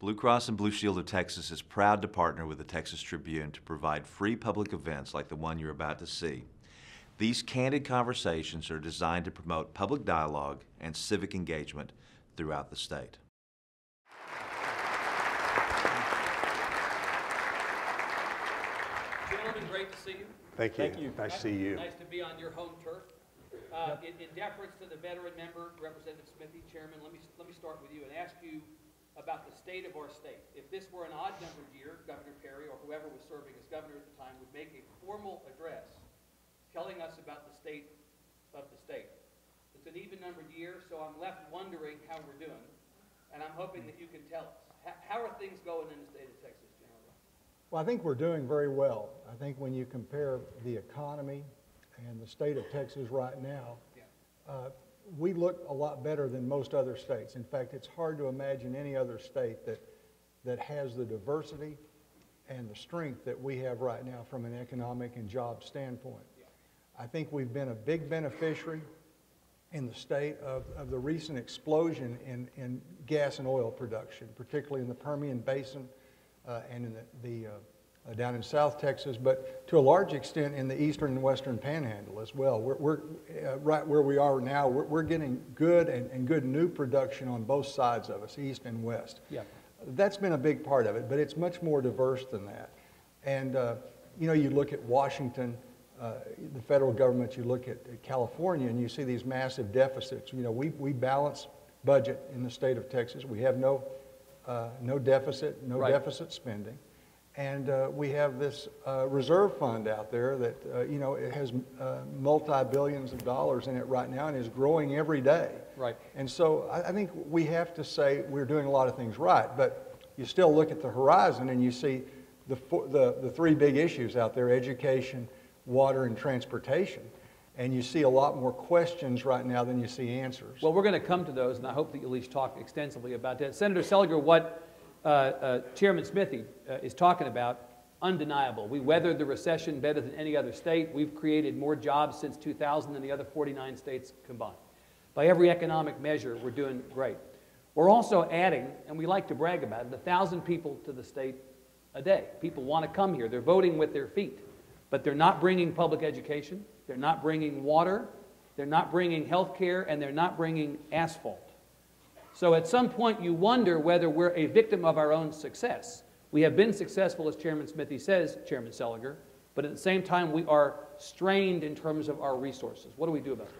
Blue Cross and Blue Shield of Texas is proud to partner with the Texas Tribune to provide free public events like the one you're about to see. These candid conversations are designed to promote public dialogue and civic engagement throughout the state. Gentlemen, great to see you. Thank you. Thank you. Nice to see you. Nice to be on your home turf. Uh, In in deference to the veteran member, Representative Smithee, Chairman, let me, let me start with you and ask you about the state of our state. If this were an odd-numbered year, Governor Perry or whoever was serving as governor at the time would make a formal address telling us about the state of the state. It's an even-numbered year, so I'm left wondering how we're doing, and I'm hoping that you can tell us. How- How are things going in the state of Texas, General? Well, I think we're doing very well. I think when you compare the economy and the state of Texas right now, Yeah. uh, we look a lot better than most other states. In fact, it's hard to imagine any other state that, that has the diversity and the strength that we have right now from an economic and job standpoint. I think we've been a big beneficiary in the state of, of the recent explosion in, in gas and oil production, particularly in the Permian Basin uh, and in the, the uh, uh, down in South Texas, but to a large extent in the eastern and western panhandle as well. We're, we're uh, right where we are now, we're, we're getting good and, and good new production on both sides of us, east and west. Yeah. That's been a big part of it, but it's much more diverse than that. And, uh, you know, you look at Washington, uh, the federal government, you look at at California, and you see these massive deficits. You know, we, we balance budget in the state of Texas. We have no, uh, no deficit, no Right. deficit spending. And uh, we have this uh, reserve fund out there that, uh, you know, it has uh, multi-billions of dollars in it right now and is growing every day. Right. And so I, I think we have to say we're doing a lot of things right, but you still look at the horizon and you see the, the, the three big issues out there, education, water, and transportation. And you see a lot more questions right now than you see answers. Well, we're going to come to those, and I hope that you at least talk extensively about that. Senator Seliger, what Chairman Smithee uh, is talking about, undeniable. We weathered the recession better than any other state. We've created more jobs since 2000 than the other 49 states combined. By every economic measure, we're doing great. We're also adding, and we like to brag about it, 1,000 people to the state a day. People want to come here. They're voting with their feet, but they're not bringing public education. They're not bringing water. They're not bringing health care, and they're not bringing asphalt. So at some point, you wonder whether we're a victim of our own success. We have been successful, as Chairman Smithee says, Chairman Seliger, but at the same time, we are strained in terms of our resources. What do we do about it?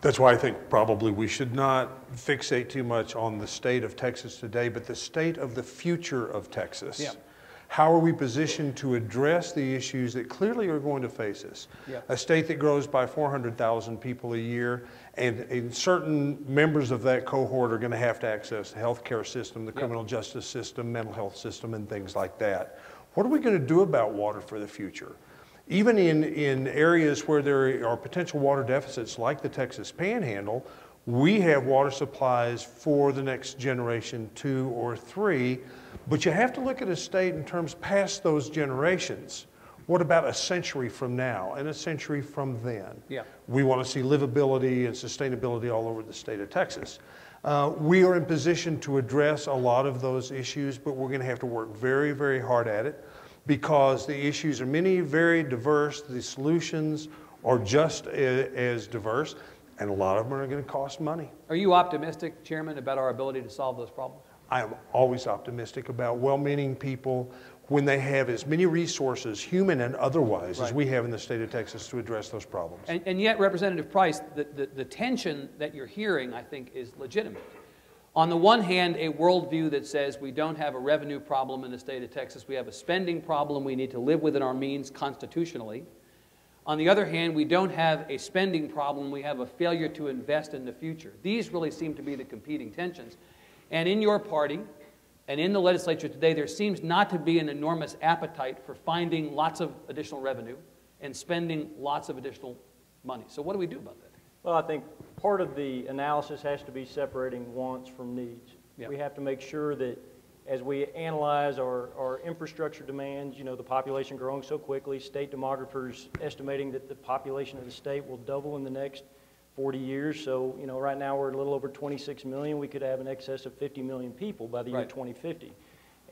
That's why I think probably we should not fixate too much on the state of Texas today, but the state of the future of Texas. Yeah. How are we positioned to address the issues that clearly are going to face us? Yeah. A state that grows by 400,000 people a year, and, and certain members of that cohort are going to have to access the healthcare system, the criminal justice system, mental health system, and things like that. What are we going to do about water for the future? Even in, in areas where there are potential water deficits like the Texas Panhandle, we have water supplies for the next generation, two or three. But you have to look at a state in terms past those generations. What about a century from now and a century from then? Yeah. We want to see livability and sustainability all over the state of Texas. Uh, we are in position to address a lot of those issues, but we're going to have to work very, very hard at it because the issues are many, very diverse. The solutions are just as diverse, and a lot of them are going to cost money. Are you optimistic, Chairman, about our ability to solve those problems? I am always optimistic about well meaning people when they have as many resources, human and otherwise, as we have in the state of Texas to address those problems. And, and yet, Representative Price, the, the, the tension that you're hearing, I think, is legitimate. On the one hand, a worldview that says we don't have a revenue problem in the state of Texas, we have a spending problem, we need to live within our means constitutionally. On the other hand, we don't have a spending problem, we have a failure to invest in the future. These really seem to be the competing tensions. And in your party and in the legislature today, there seems not to be an enormous appetite for finding lots of additional revenue and spending lots of additional money. So, what do we do about that? Well, I think part of the analysis has to be separating wants from needs. Yeah. We have to make sure that as we analyze our, our infrastructure demands, you know, the population growing so quickly, state demographers estimating that the population of the state will double in the next 40 years. So, you know, right now we're a little over 26 million. We could have an excess of 50 million people by the year 2050.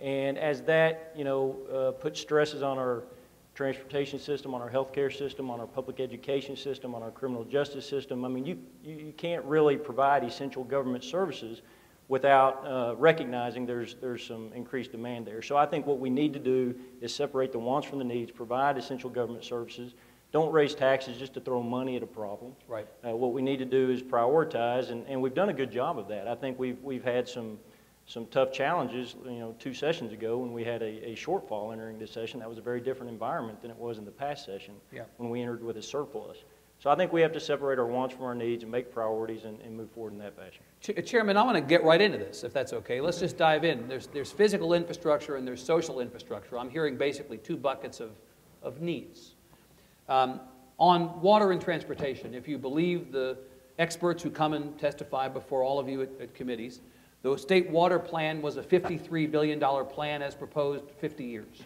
And as that, you know, uh, puts stresses on our transportation system, on our healthcare system, on our public education system, on our criminal justice system, I mean, you, you, you can't really provide essential government services without uh, recognizing there's, there's some increased demand there. So I think what we need to do is separate the wants from the needs, provide essential government services, don't raise taxes just to throw money at a problem. Right. Uh, what we need to do is prioritize, and, and we've done a good job of that. I think we've, we've had some, some tough challenges, you know, two sessions ago when we had a, a shortfall entering this session. That was a very different environment than it was in the past session Yeah. when we entered with a surplus. So I think we have to separate our wants from our needs and make priorities and, and move forward in that fashion. Ch- Chairman, I want to get right into this, if that's okay. Let's just dive in. There's, there's physical infrastructure and there's social infrastructure. I'm hearing basically two buckets of, of needs. Um, on water and transportation, if you believe the experts who come and testify before all of you at, at committees, the state water plan was a $53 billion plan as proposed 50 years.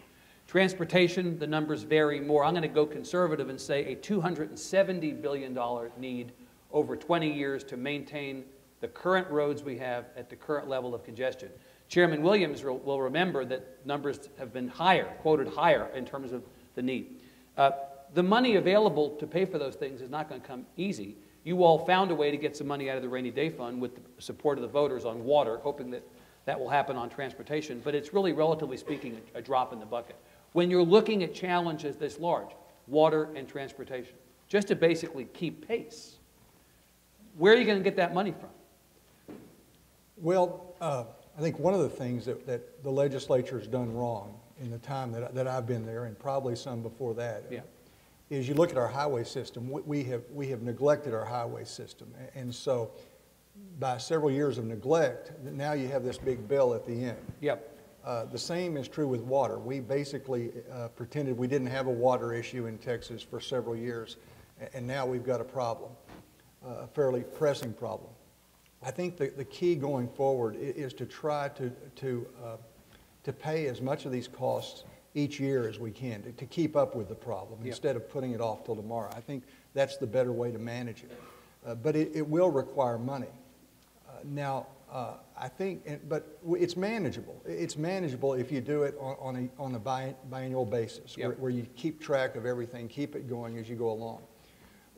Transportation, the numbers vary more. I'm going to go conservative and say a $270 billion need over 20 years to maintain the current roads we have at the current level of congestion. Chairman Williams will remember that numbers have been higher, quoted higher in terms of the need. Uh, the money available to pay for those things is not going to come easy. You all found a way to get some money out of the rainy day fund with the support of the voters on water, hoping that that will happen on transportation, but it's really, relatively speaking, a, a drop in the bucket. When you're looking at challenges this large, water and transportation, just to basically keep pace, where are you going to get that money from? Well, uh, I think one of the things that, that the legislature has done wrong in the time that, that I've been there, and probably some before that, Yeah. Is you look at our highway system, we- we have, we have neglected our highway system. And so by several years of neglect, now you have this big bill at the end. Yep. Uh, The same is true with water. We basically uh, pretended we didn't have a water issue in Texas for several years, and now we've got a problem, uh, a fairly pressing problem. I think the, the key going forward is to try to, to, uh, to pay as much of these costs each year as we can, to, to keep up with the problem, instead of putting it off till tomorrow. I think that's the better way to manage it. Uh, But it, it will require money. Uh, Now, uh, I think, and- but it's manageable. It's manageable if you do it on, on a, on a bi- biannual basis, where, Yep. where you keep track of everything, keep it going as you go along.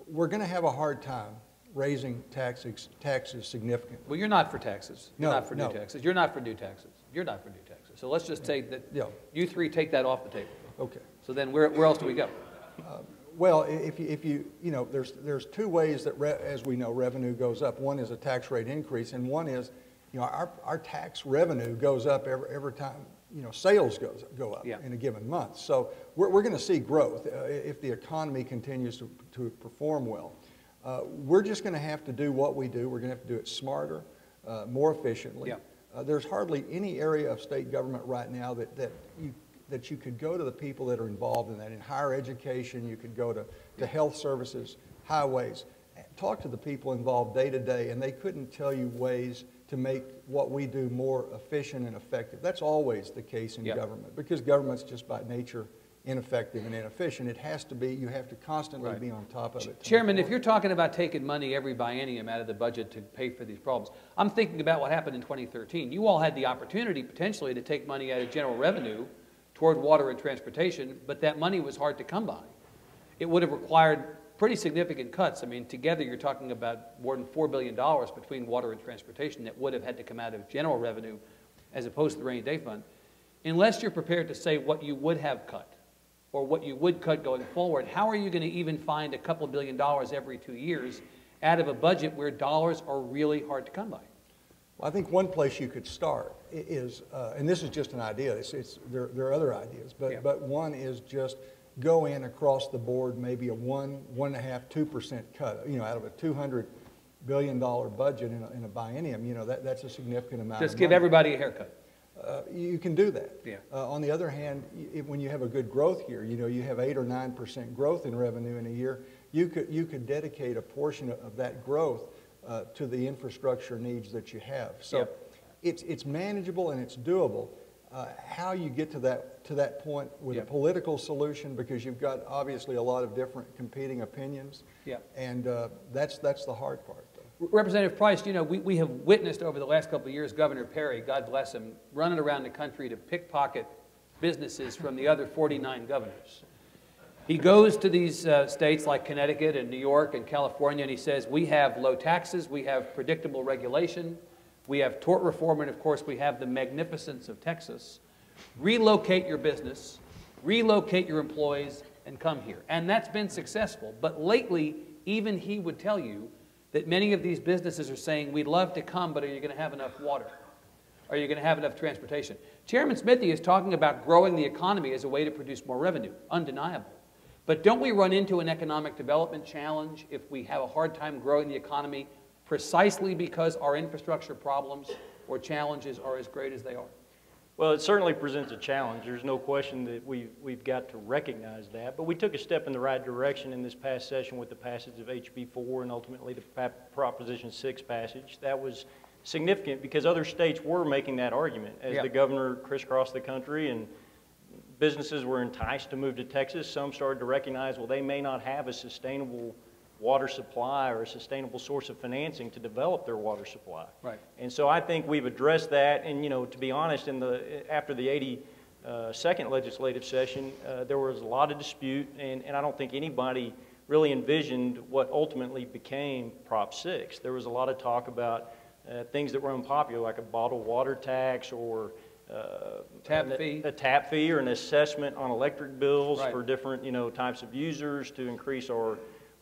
We're going to have a hard time raising taxes, taxes significantly. Well, you're not for taxes. You're No, not for new taxes. You're not for new taxes. You're not for new taxes. So let's just take that, Yeah. you three take that off the table. Okay. So then where, where else do we go? Well, i- if you, if you, you know, there's, there's two ways that, re- as we know, revenue goes up. One is a tax rate increase, and one is, you know, our, our tax revenue goes up every, every time, you know, sales goes, go up Yeah. in a given month. So we're, we're gonna see growth uh, i- if the economy continues to, to perform well. Uh, We're just gonna have to do what we do. We're gonna have to do it smarter, uh, more efficiently. Yeah. Uh, There's hardly any area of state government right now that, that you, that you could go to the people that are involved in that. In higher education, you could go to, to health services, highways, talk to the people involved day to day, and they couldn't tell you ways to make what we do more efficient and effective. That's always the case in Yep. government, because government's just by nature ineffective and inefficient. It has to be, you have to constantly Right. be on top of it. Chairman, if you're talking about taking money every biennium out of the budget to pay for these problems, I'm thinking about what happened in 2013. You all had the opportunity potentially to take money out of general revenue toward water and transportation, but that money was hard to come by. It would have required pretty significant cuts. I mean, together you're talking about more than $4 billion between water and transportation that would have had to come out of general revenue as opposed to the rainy day fund. Unless you're prepared to say what you would have cut or what you would cut going forward, how are you going to even find a couple billion dollars every two years out of a budget where dollars are really hard to come by? Well, I think one place you could start is, uh, and this is just an idea, it's, it's, there, there are other ideas, Yeah. but, but one is just go in across the board, maybe a one, one and a half, two percent cut, you know, out of a two hundred billion dollar budget in a, in a biennium, you know, that, that's a significant amount of Just give money. everybody a haircut. Uh, you can do that. Yeah. Uh, on the other hand, if, when you have a good growth year, you know, you have eight or nine percent growth in revenue in a year, you could, you could dedicate a portion of, of that growth uh, to the infrastructure needs that you have. So Yep. it's, it's manageable and it's doable. Uh, how you get to that, to that point with Yep. a political solution, because you've got obviously a lot of different competing opinions. Yep. And uh, that's, that's the hard part. Representative Price, you know, we, we have witnessed over the last couple of years Governor Perry, God bless him, running around the country to pickpocket businesses from the other 49 governors. He goes to these uh, states like Connecticut and New York and California and he says, We have low taxes, we have predictable regulation, we have tort reform, and of course, we have the magnificence of Texas. Relocate your business, relocate your employees, and come here. And that's been successful. But lately, even he would tell you that many of these businesses are saying, We'd love to come, but are you going to have enough water? Are you going to have enough transportation? Chairman Smithee is talking about growing the economy as a way to produce more revenue, undeniable. But don't we run into an economic development challenge if we have a hard time growing the economy precisely because our infrastructure problems or challenges are as great as they are? Well, it certainly presents a challenge. There's no question that we've, we've got to recognize that. But we took a step in the right direction in this past session with the passage of HB 4 and ultimately the Proposition 6 passage. That was significant because other states were making that argument as Yeah. the governor crisscrossed the country and businesses were enticed to move to Texas. Some started to recognize, well, they may not have a sustainable water supply or a sustainable source of financing to develop their water supply. Right. And so I think we've addressed that. And, you know, to be honest, in the, after the 82nd legislative session, uh, there was a lot of dispute, and, and I don't think anybody really envisioned what ultimately became Prop 6. There was a lot of talk about uh, things that were unpopular, like a bottled water tax or uh, Tap a, fee. a tap fee or an assessment on electric bills Right. for different, you know, types of users to increase our,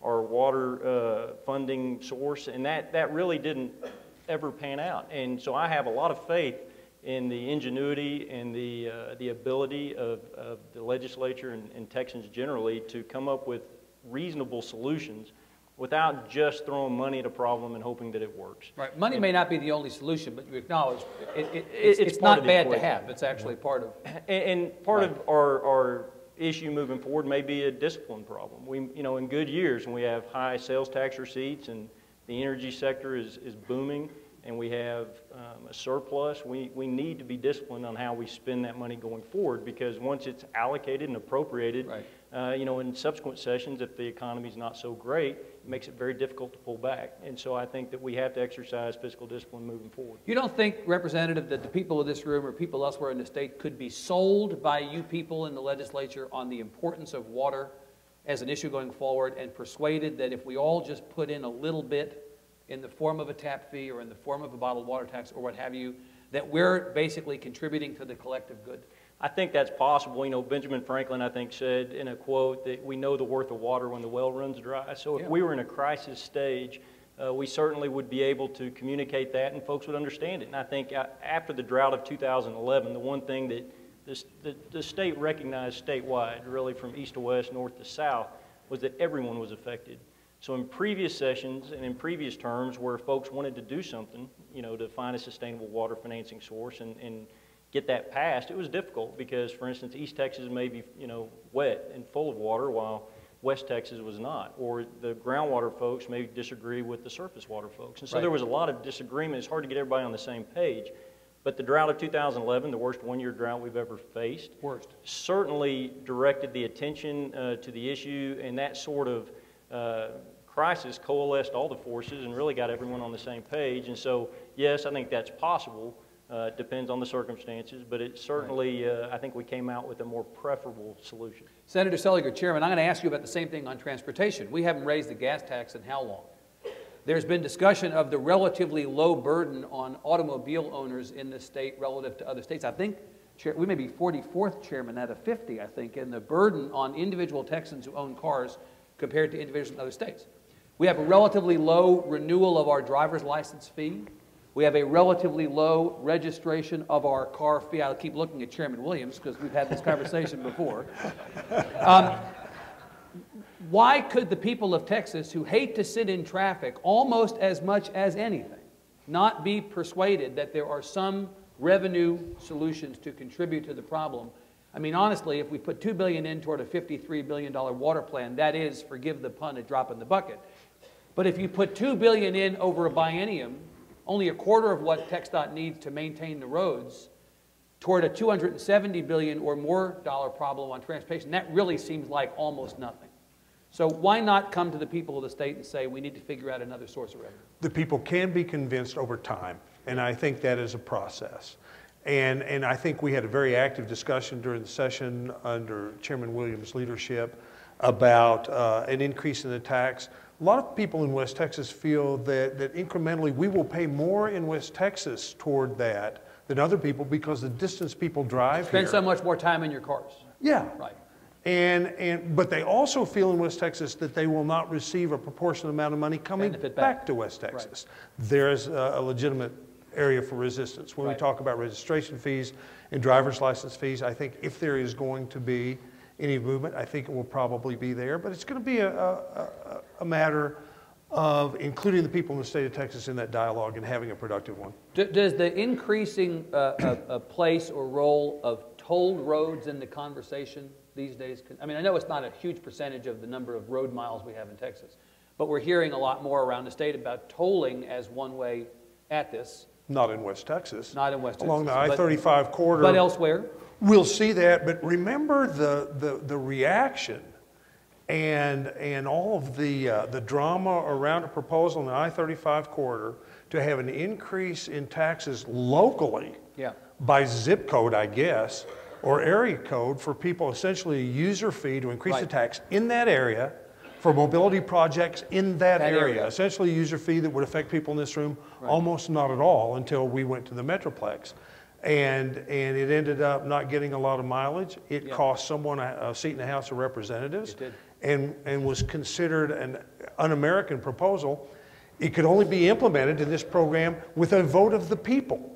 our water uh, funding source. And that, that really didn't ever pan out. And so I have a lot of faith in the ingenuity and the, uh, the ability of, of the legislature and, and Texans generally to come up with reasonable solutions without just throwing money at a problem and hoping that it works. Right. Money may not be the only solution, but you acknowledge it, it, It- it's, it's it's not bad to have. It's actually part of. And, and part Right. of our, our issue moving forward may be a discipline problem. We, you know, in good years, when we have high sales tax receipts and the energy sector is, is booming and we have um, a surplus, we, we need to be disciplined on how we spend that money going forward because once it's allocated and appropriated, Right. uh, you know, in subsequent sessions, if the economy's not so great, makes it very difficult to pull back. And so I think that we have to exercise fiscal discipline moving forward. You don't think, Representative, that the people of this room or people elsewhere in the state could be sold by you people in the legislature on the importance of water as an issue going forward and persuaded that if we all just put in a little bit in the form of a tap fee or in the form of a bottled water tax or what have you, that we're basically contributing to the collective good? I think that's possible. You know, Benjamin Franklin, I think, said in a quote that we know the worth of water when the well runs dry. So if Yeah. we were in a crisis stage, uh, we certainly would be able to communicate that and folks would understand it. And I think uh, after the drought of 2011, the one thing that this, the, the state recognized statewide, really from east to west, north to south, was that everyone was affected. So in previous sessions and in previous terms where folks wanted to do something, you know, to find a sustainable water financing source and, and get that passed, it was difficult because, for instance, East Texas may be, you know, wet and full of water while West Texas was not. Or the groundwater folks may disagree with the surface water folks. And so Right. there was a lot of disagreement. It's hard to get everybody on the same page. But the drought of 2011, the worst one-year drought we've ever faced, Worst. certainly directed the attention uh, to the issue, and that sort of uh, crisis coalesced all the forces and really got everyone on the same page. And so, yes, I think that's possible. Uh, it depends on the circumstances, but it certainly, uh, I think we came out with a more preferable solution. Senator Seliger, Chairman, I'm going to ask you about the same thing on transportation. We haven't raised the gas tax in how long? There's been discussion of the relatively low burden on automobile owners in this state relative to other states. I think Chair, we may be 44th chairman out of 50, I think, in the burden on individual Texans who own cars compared to individuals in other states. We have a relatively low renewal of our driver's license fee. We have a relatively low registration of our car fee. I'll keep looking at Chairman Williams because we've had this conversation before. Um, why could the people of Texas who hate to sit in traffic almost as much as anything not be persuaded that there are some revenue solutions to contribute to the problem? I mean, honestly, if we put 2 billion in toward a $53 billion water plan, that is, forgive the pun, a drop in the bucket. But if you put 2 billion in over a biennium, only a quarter of what TxDOT needs to maintain the roads, toward a 270 billion or more dollar problem on transportation, that really seems like almost nothing. So why not come to the people of the state and say, we need to figure out another source of revenue? the people can be convinced over time, and I think that is a process. And, and I think we had a very active discussion during the session under Chairman Williams' leadership about uh, an increase in the tax. A lot of people in West Texas feel that, that incrementally we will pay more in West Texas toward that than other people because the distance people drive Spend here. so much more time in your cars. Yeah. Right. And, and, but they also feel in West Texas that they will not receive a proportionate amount of money coming back. back to West Texas. There's a a legitimate area for resistance. When we talk about registration fees and driver's license fees, I think if there is going to be any movement, I think it will probably be there. But it's going to be a, a, a- matter of including the people in the state of Texas in that dialogue and having a productive one. Does the increasing uh, place or role of tolled roads in the conversation these days, I mean, I know it's not a huge percentage of the number of road miles we have in Texas, but we're hearing a lot more around the state about tolling as one way at this, Not in West Texas. not in West Texas. Along the I-35 corridor. But elsewhere, We'll see that, but remember the, the, the reaction and, and all of the, uh, the drama around a proposal in the I-35 corridor to have an increase in taxes locally yeah. by zip code, I guess, or area code for people, essentially a user fee to increase the tax in that area for mobility projects in that That area. area. Essentially a user fee that would affect people in this room almost not at all until we went to the Metroplex. And, and it ended up not getting a lot of mileage. It Yeah. cost someone a, a seat in the House of Representatives. And, and was considered an un-American proposal. It could only be implemented in this program with a vote of the people.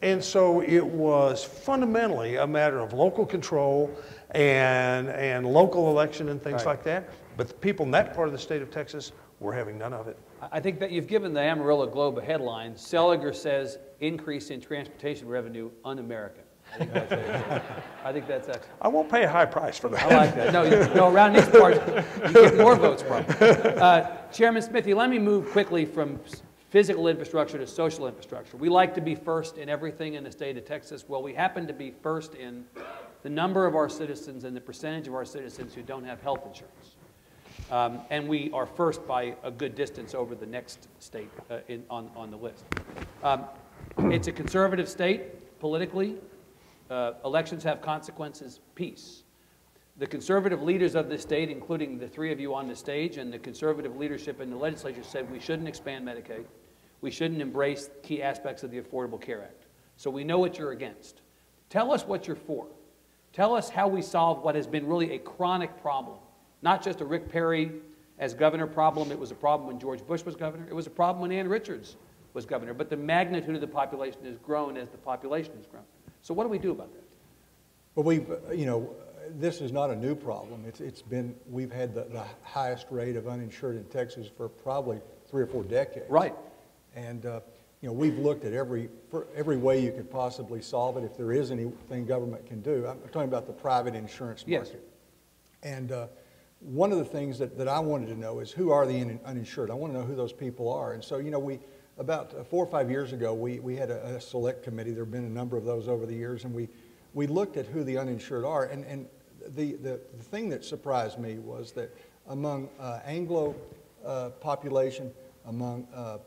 And so it was fundamentally a matter of local control and, and local election and things Right. like that. But the people in that part of the state of Texas were having none of it. I- think that you've given the Amarillo Globe a headline. Seliger says increase in transportation revenue un-American. I think that's. I think that's excellent. I won't pay a high price for that. I like that. No, you- no, around these parts, you get more votes from. Uh, Chairman Smithee, let me move quickly from physical infrastructure to social infrastructure. We like to be first in everything in the state of Texas. Well, we happen to be first in the number of our citizens and the percentage of our citizens who don't have health insurance. Um, And we are first by a good distance over the next state uh, in, on, on the list. Um, It's a conservative state politically. Uh, Elections have consequences, peace. The conservative leaders of the state, including the three of you on the stage, and the conservative leadership in the legislature said we shouldn't expand Medicaid. We shouldn't embrace key aspects of the Affordable Care Act. So we know what you're against. Tell us what you're for. Tell us how we solve what has been really a chronic problem. Not just a Rick Perry as governor problem. It was a problem when George Bush was governor. It was a problem when Ann Richards was governor. But the magnitude of the population has grown as the population has grown. So what do we do about that? Well, we've, uh, you know, this is not a new problem. It's, it's been, we've had the, the highest rate of uninsured in Texas for probably three or four decades. Right. And, uh, you know, we've looked at every, for every way you could possibly solve it, if there is anything government can do. I'm talking about the private insurance market. Yes. market. And uh, one of the things that, that I wanted to know is who are the uninsured? I want to know who those people are. And so, you know, we, about four or five years ago, we, we had a, a select committee. There have been a number of those over the years. And we, we looked at who the uninsured are. And, and the, the, the thing that surprised me was that among uh, Anglo uh, population, among uh,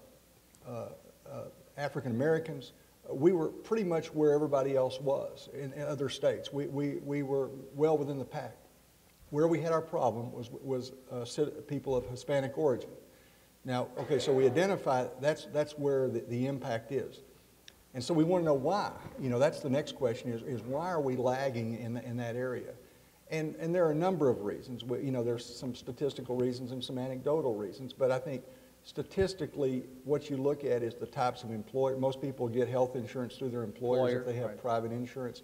uh, uh, African Americans, we were pretty much where everybody else was in, in other states. We, we, we were well within the pack. Where we had our problem was, was uh, people of Hispanic origin. Now, okay, so we identify that's, that's where the, the impact is. And so we want to know why. You know, that's the next question is, is why are we lagging in, in that area? And, and there are a number of reasons. We, you know, there's some statistical reasons and some anecdotal reasons, but I think statistically, what you look at is the types of employer. Most people get health insurance through their employers Employer, if they have right. private insurance.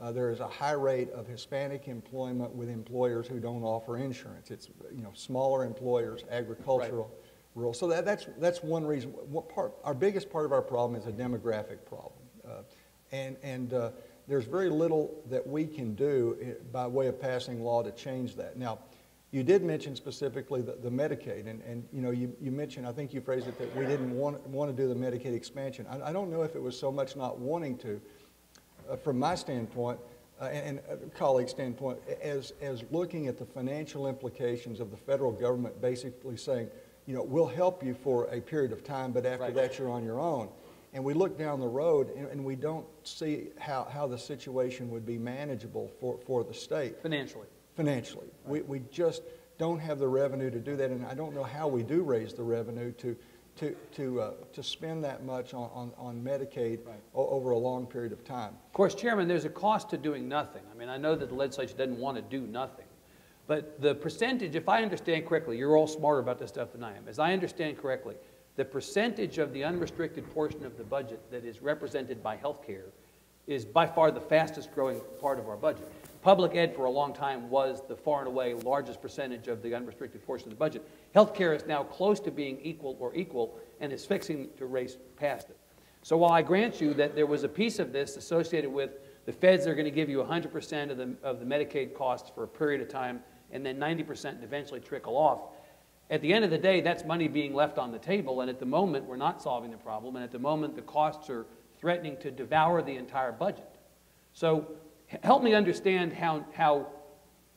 Uh, there is a high rate of Hispanic employment with employers who don't offer insurance. It's you know smaller employers, agricultural, rural. So that, that's that's one reason. What part? Our biggest part of our problem is a demographic problem, uh, and and uh, there's very little that we can do by way of passing law to change that. Now, you did mention specifically the, the Medicaid, and, and you know you, you mentioned I think you phrased it that we didn't want want to do the Medicaid expansion. I, I don't know if it was so much not wanting to. Uh, from my standpoint, uh, and, and a colleague standpoint, as, as looking at the financial implications of the federal government basically saying, you know, we'll help you for a period of time, but after Right. that you're on your own. And we look down the road and, and we don't see how, how the situation would be manageable for, for the state Financially. financially. We, we just don't have the revenue to do that, and I don't know how we do raise the revenue to, to, to, uh, to spend that much on, on, on Medicaid o- over a long period of time. Of course, Chairman, there's a cost to doing nothing. I mean, I know that the legislature doesn't want to do nothing. But the percentage, if I understand correctly, you're all smarter about this stuff than I am. As I understand correctly, the percentage of the unrestricted portion of the budget that is represented by health care is by far the fastest growing part of our budget. Public ed for a long time was the far and away largest percentage of the unrestricted portion of the budget. Healthcare is now close to being equal or equal and is fixing to race past it. So while I grant you that there was a piece of this associated with the feds are going to give you 100% of the, of the Medicaid costs for a period of time and then 90% and eventually trickle off, at the end of the day, that's money being left on the table, and at the moment, we're not solving the problem, and at the moment, the costs are threatening to devour the entire budget. So help me understand how, how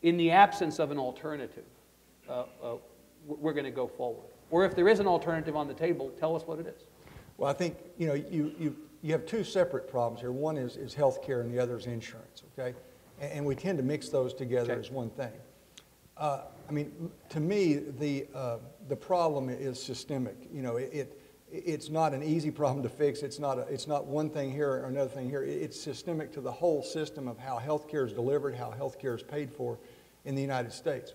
in the absence of an alternative, uh, uh, we're going to go forward. Or if there is an alternative on the table, tell us what it is. Well, I think, you know, you, you, you have two separate problems here. One is, is healthcare and the other is insurance, okay? And, and we tend to mix those together Okay. as one thing. Uh, I mean, to me, the, uh, the problem is systemic. You know, it, it, it's not an easy problem to fix. It's not, a, it's not one thing here or another thing here. It's systemic to the whole system of how healthcare is delivered, how healthcare is paid for in the United States.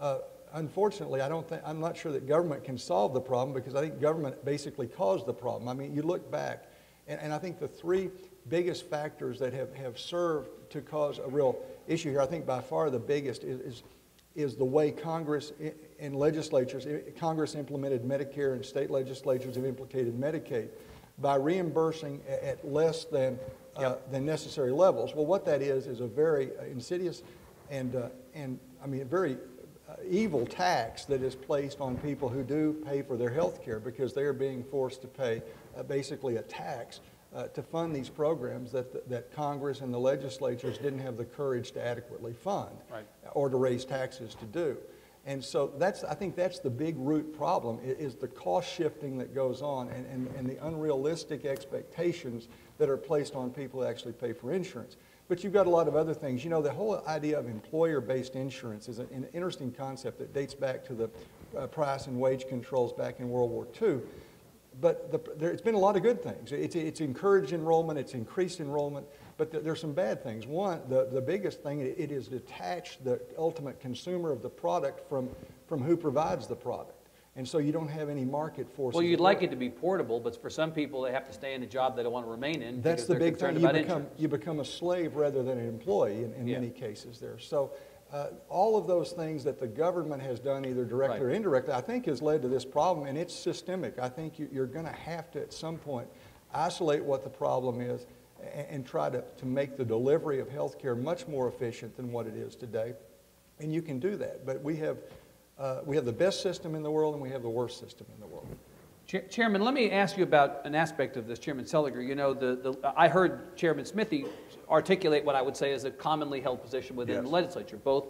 Uh, unfortunately, I don't think, I'm not sure that government can solve the problem because I think government basically caused the problem. I mean, you look back, and, and I think the three biggest factors that have, have served to cause a real issue here, I think by far the biggest is, is, is the way Congress and legislatures, Congress implemented Medicare and state legislatures have implicated Medicaid by reimbursing at less than, uh, than necessary levels. Well, what that is, is a very uh, insidious and, uh, and I mean, a very uh, evil tax that is placed on people who do pay for their health care because they are being forced to pay uh, basically a tax uh, to fund these programs that, that Congress and the legislatures didn't have the courage to adequately fund Right. or to raise taxes to do. And so that's, I think that's the big root problem, is the cost shifting that goes on and, and, and the unrealistic expectations that are placed on people who actually pay for insurance. But you've got a lot of other things. You know, the whole idea of employer-based insurance is an, an interesting concept that dates back to the uh, price and wage controls back in World War II. But the, there, it's been a lot of good things. It's, it's encouraged enrollment, it's increased enrollment, but there, there's some bad things. One, the, the biggest thing, it, it is detached the ultimate consumer of the product from, from who provides the product. And so you don't have any market forces. Well, you'd like it to be portable, but for some people, they have to stay in a job they don't want to remain in That's the big thing. You become, insurance. you become a slave rather than an employee in, in Yeah. many cases there. So uh, all of those things that the government has done, either directly or indirectly, I think has led to this problem, and it's systemic. I think you, you're going to have to, at some point, isolate what the problem is and, and try to, to make the delivery of health care much more efficient than what it is today. And you can do that. But we have, uh, we have the best system in the world and we have the worst system in the world. Chairman, let me ask you about an aspect of this, Chairman Seliger. You know, the, the, I heard Chairman Smithee articulate what I would say is a commonly held position within the legislature, both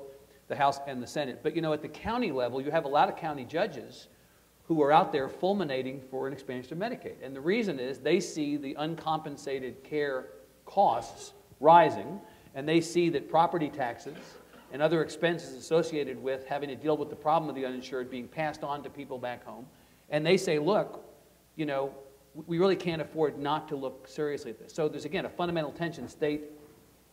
the House and the Senate. But you know, at the county level, you have a lot of county judges who are out there fulminating for an expansion of Medicaid. And the reason is they see the uncompensated care costs rising, and they see that property taxes and other expenses associated with having to deal with the problem of the uninsured being passed on to people back home. And they say, look, you know, we really can't afford not to look seriously at this. So there's, again, a fundamental tension, state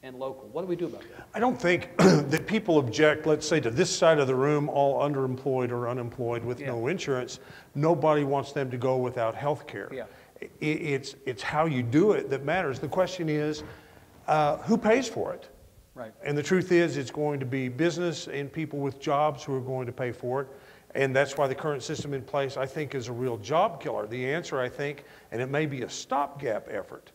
and local. What do we do about that? I don't think that people object, let's say, to this side of the room, all underemployed or unemployed with no insurance. Nobody wants them to go without health care. Yeah. It's, it's how you do it that matters. The question is, uh, who pays for it? Right. And the truth is, it's going to be business and people with jobs who are going to pay for it. And that's why the current system in place, I think, is a real job killer. The answer, I think, and it may be a stopgap effort,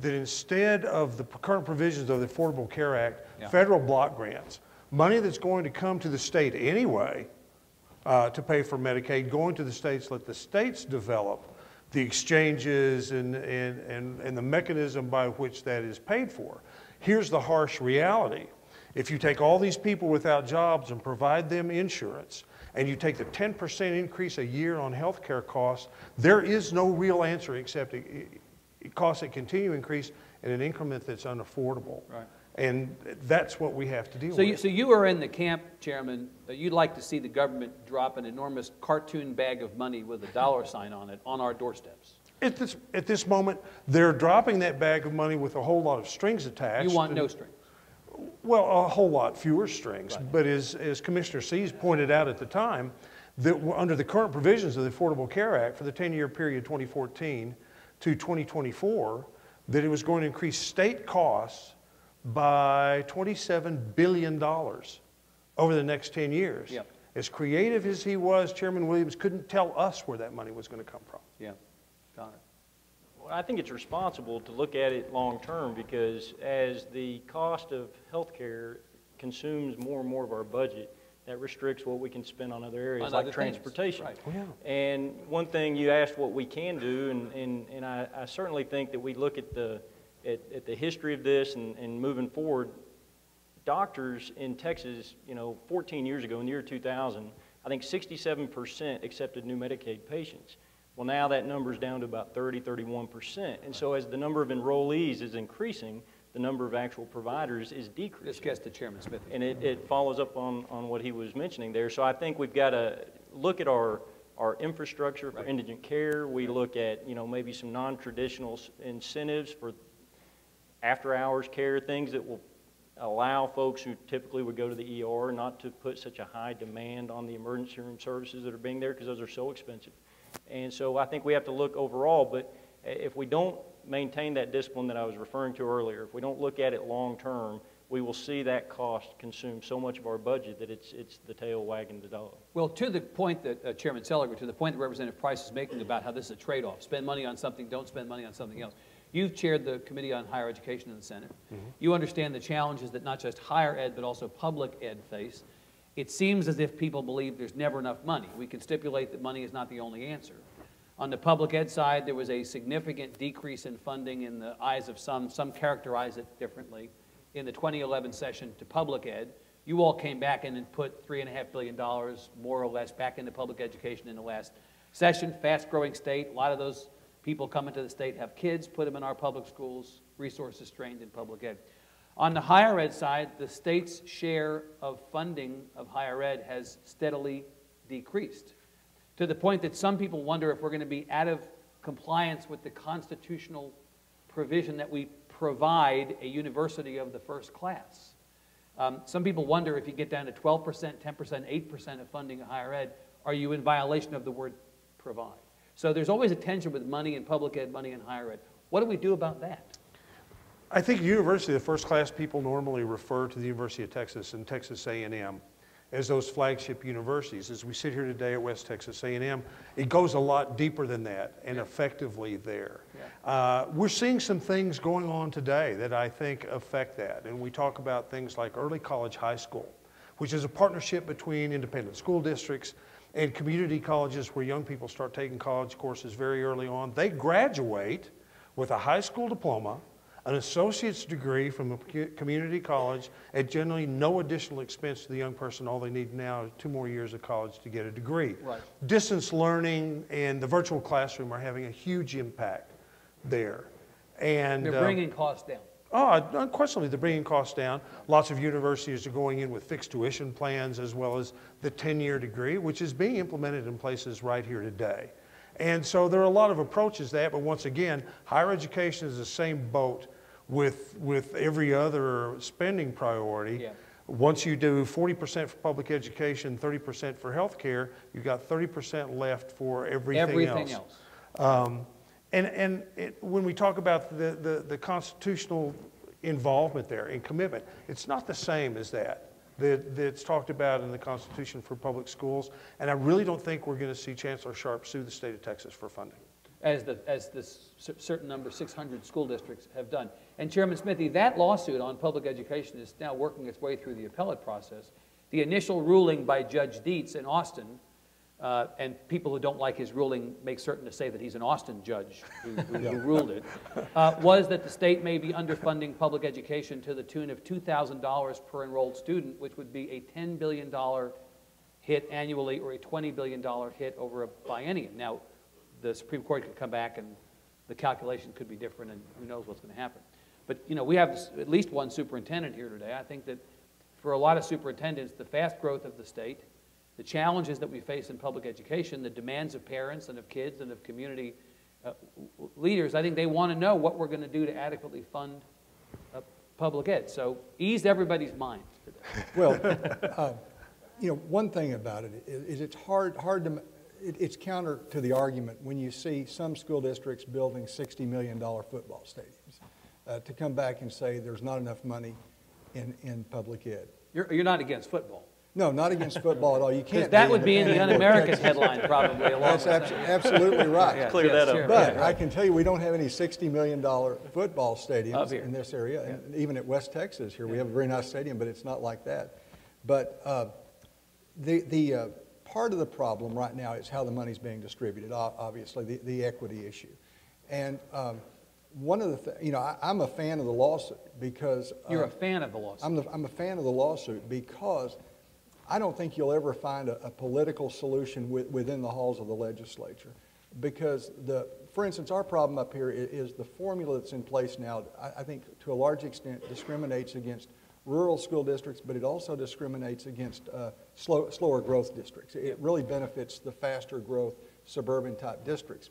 that instead of the current provisions of the Affordable Care Act, Yeah. federal block grants, money that's going to come to the state anyway uh, to pay for Medicaid, going to the states, let the states develop the exchanges and, and, and, and the mechanism by which that is paid for. Here's the harsh reality. If you take all these people without jobs and provide them insurance, and you take the 10% increase a year on health care costs, there is no real answer except it, it- it costs that continue to increase in an increment that's unaffordable. Right. And that's what we have to deal So you, with. so you are in the camp, Chairman, that you'd like to see the government drop an enormous cartoon bag of money with a dollar sign on it on our doorsteps. At this, at this moment, they're dropping that bag of money with a whole lot of strings attached. You want no strings. Well, a whole lot fewer strings. But as, as Commissioner Suehs pointed out at the time, that under the current provisions of the Affordable Care Act for the 10-year period 2014 to 2024, that it was going to increase state costs by $27 billion over the next 10 years. Yep. As creative as he was, Chairman Williams couldn't tell us where that money was going to come from. Yeah, got it. Well, I think it's responsible to look at it long-term because as the cost of healthcare consumes more and more of our budget, that restricts what we can spend on other areas On like other things, transportation. right. Oh, yeah. And one thing you asked what we can do, and, and, and I, I certainly think that we look at the, at, at the history of this and, and moving forward, doctors in Texas, you know, 14 years ago, in the year 2000, I think 67% accepted new Medicaid patients. Well, now that number's down to about 30, 31%. And so as the number of enrollees is increasing, the number of actual providers is decreasing. This gets to Chairman Smith. And it, it follows up on, on what he was mentioning there. So I think we've got to look at our, our infrastructure for indigent care. We look at, you know, maybe some non-traditional incentives for after-hours care, things that will allow folks who typically would go to the ER not to put such a high demand on the emergency room services that are being there because those are so expensive. And so I think we have to look overall, but if we don't maintain that discipline that I was referring to earlier, if we don't look at it long-term, we will see that cost consume so much of our budget that it's, it's the tail wagging the dog. Well, to the point that uh, Chairman Seliger, to the point that Representative Price is making about how this is a trade-off, spend money on something, don't spend money on something else. You've chaired the Committee on Higher Education in the Senate. You understand the challenges that not just higher ed, but also public ed face. It seems as if people believe there's never enough money. We can stipulate that money is not the only answer. On the public ed side, there was a significant decrease in funding in the eyes of some. Some characterize it differently. In the 2011 session to public ed, you all came back in and put $3.5 billion, more or less, back into public education in the last session. Fast-growing state. A lot of those people coming to the state have kids, put them in our public schools, resources strained in public ed. On the higher ed side, the state's share of funding of higher ed has steadily decreased to the point that some people wonder if we're going to be out of compliance with the constitutional provision that we provide a university of the first class. Um, some people wonder if you get down to 12%, 10%, 8% of funding of higher ed, are you in violation of the word provide? So there's always a tension with money and public ed, money and higher ed. What do we do about that? I think university, the first class people normally refer to the University of Texas and Texas A&M as those flagship universities. As we sit here today at West Texas A&M, it goes a lot deeper than that and effectively there. Uh, we're seeing some things going on today that I think affect that. And we talk about things like early college high school, which is a partnership between independent school districts and community colleges where young people start taking college courses very early on. They graduate with a high school diploma, an associate's degree from a community college at generally no additional expense to the young person. All they need now is two more years of college to get a degree. Right. Distance learning and the virtual classroom are having a huge impact there. And They're uh, bringing costs down. Oh, unquestionably, they're bringing costs down. Lots of universities are going in with fixed tuition plans as well as the 10-year degree, which is being implemented in places right here today. And so there are a lot of approaches to that, but once again, higher education is the same boat with, with every other spending priority. Yeah. Once you do 40% for public education, 30% for healthcare, you've got 30% left for everything, Everything else. um, and and it, when we talk about the, the, the constitutional involvement there and commitment, it's not the same as that, that that's talked about in the Constitution for public schools. And I really don't think we're going to see Chancellor Sharp sue the state of Texas for funding. as the, as this certain number, 600 school districts have done. And Chairman Smithee, that lawsuit on public education is now working its way through the appellate process. The initial ruling by Judge Dietz in Austin uh, and people who don't like his ruling make certain to say that he's an Austin judge who, who, who ruled it, uh, was that the state may be underfunding public education to the tune of $2,000 per enrolled student, which would be a $10 billion hit annually or a $20 billion hit over a biennium. Now, the Supreme Court could come back and the calculation could be different, and who knows what's going to happen. But, you know, we have at least one superintendent here today. I think that for a lot of superintendents, the fast growth of the state, the challenges that we face in public education, the demands of parents and of kids and of community uh, leaders, I think they want to know what we're going to do to adequately fund uh, public ed. So ease everybody's mind today. Well, uh, you know, one thing about it is, is it's hard, hard to, it, it's counter to the argument when you see some school districts building $60 million football stadiums, uh, to come back and say there's not enough money in, in public ed. You're, you're not against football. No, not against football at all. You can't. that be would be in the any un-American headline probably along That's with abso- absolutely right. Yeah, Clear yes, that up. sure, But yeah. I can tell you, we don't have any $60 million football stadiums in this area. And even at West Texas here, we have a very nice stadium, but it's not like that. But uh, the, the uh, part of the problem right now is how the money's being distributed, obviously, the, the equity issue. And um, one of the, th- you know, I, I'm a fan of the lawsuit because. uh, You're a fan of the lawsuit. I'm, the, I'm a fan of the lawsuit because I don't think you'll ever find a, a political solution wi- within the halls of the legislature. Because the, for instance, our problem up here is, is, the formula that's in place now, I, I think to a large extent discriminates against rural school districts, but it also discriminates against uh, slow, slower growth districts. It really benefits the faster growth suburban type districts.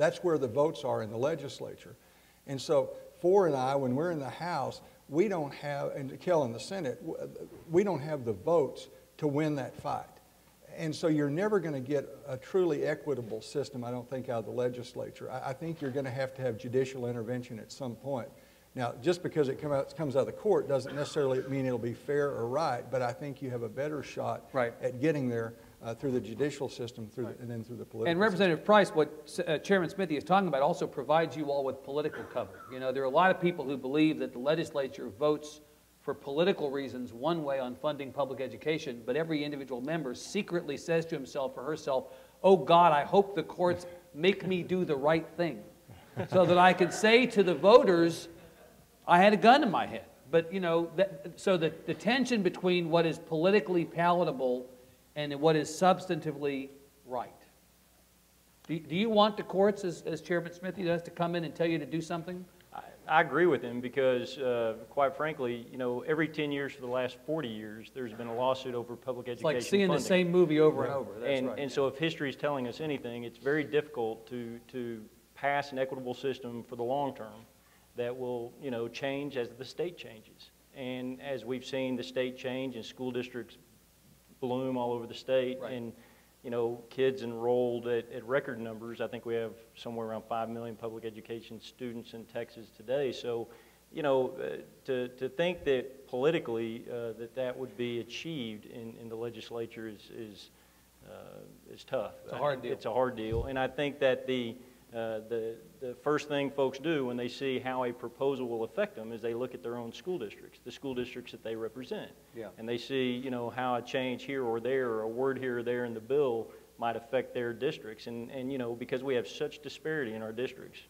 That's where the votes are in the legislature. And so, Four and I, when we're in the House, we don't have, and Kel in the Senate, we don't have the votes to win that fight. And so you're never going to get a truly equitable system, I don't think, out of the legislature. I, I think you're going to have to have judicial intervention at some point. Now, just because it come out, comes out of the court doesn't necessarily mean it'll be fair or right, but I think you have a better shot Right. at getting there uh, through the judicial system through the, and then through the political And system. Representative Price, what uh, Chairman Smithee is talking about also provides you all with political cover. You know, there are a lot of people who believe that the legislature votes for political reasons one way on funding public education, but every individual member secretly says to himself or herself, oh God, I hope the courts make me do the right thing so that I can say to the voters, I had a gun in my head. But, you know, that, so the, the tension between what is politically palatable and what is substantively right. Do, do you want the courts, as, as Chairman Smithee does, to come in and tell you to do something? I, I agree with him because, uh, quite frankly, you know, every 10 years for the last 40 years, there's been a lawsuit over public It's education like seeing the same movie over and over. That's and, right. and so if history is telling us anything, it's very difficult to, to pass an equitable system for the long term that will, you know, change as the state changes. And as we've seen the state change and school districts bloom all over the state Right. and, you know, kids enrolled at, at record numbers. I think we have somewhere around 5 million public education students in Texas today. So, you know, uh, to, to think that politically uh, that that would be achieved in, in the legislature is, is, uh, is tough. It's a hard deal. It's a hard deal. And I think that the, uh, the, the first thing folks do when they see how a proposal will affect them is they look at their own school districts, the school districts that they represent. Yeah. And they see, you know, how a change here or there, or a word here or there in the bill might affect their districts. And, and you know, because we have such disparity in our districts,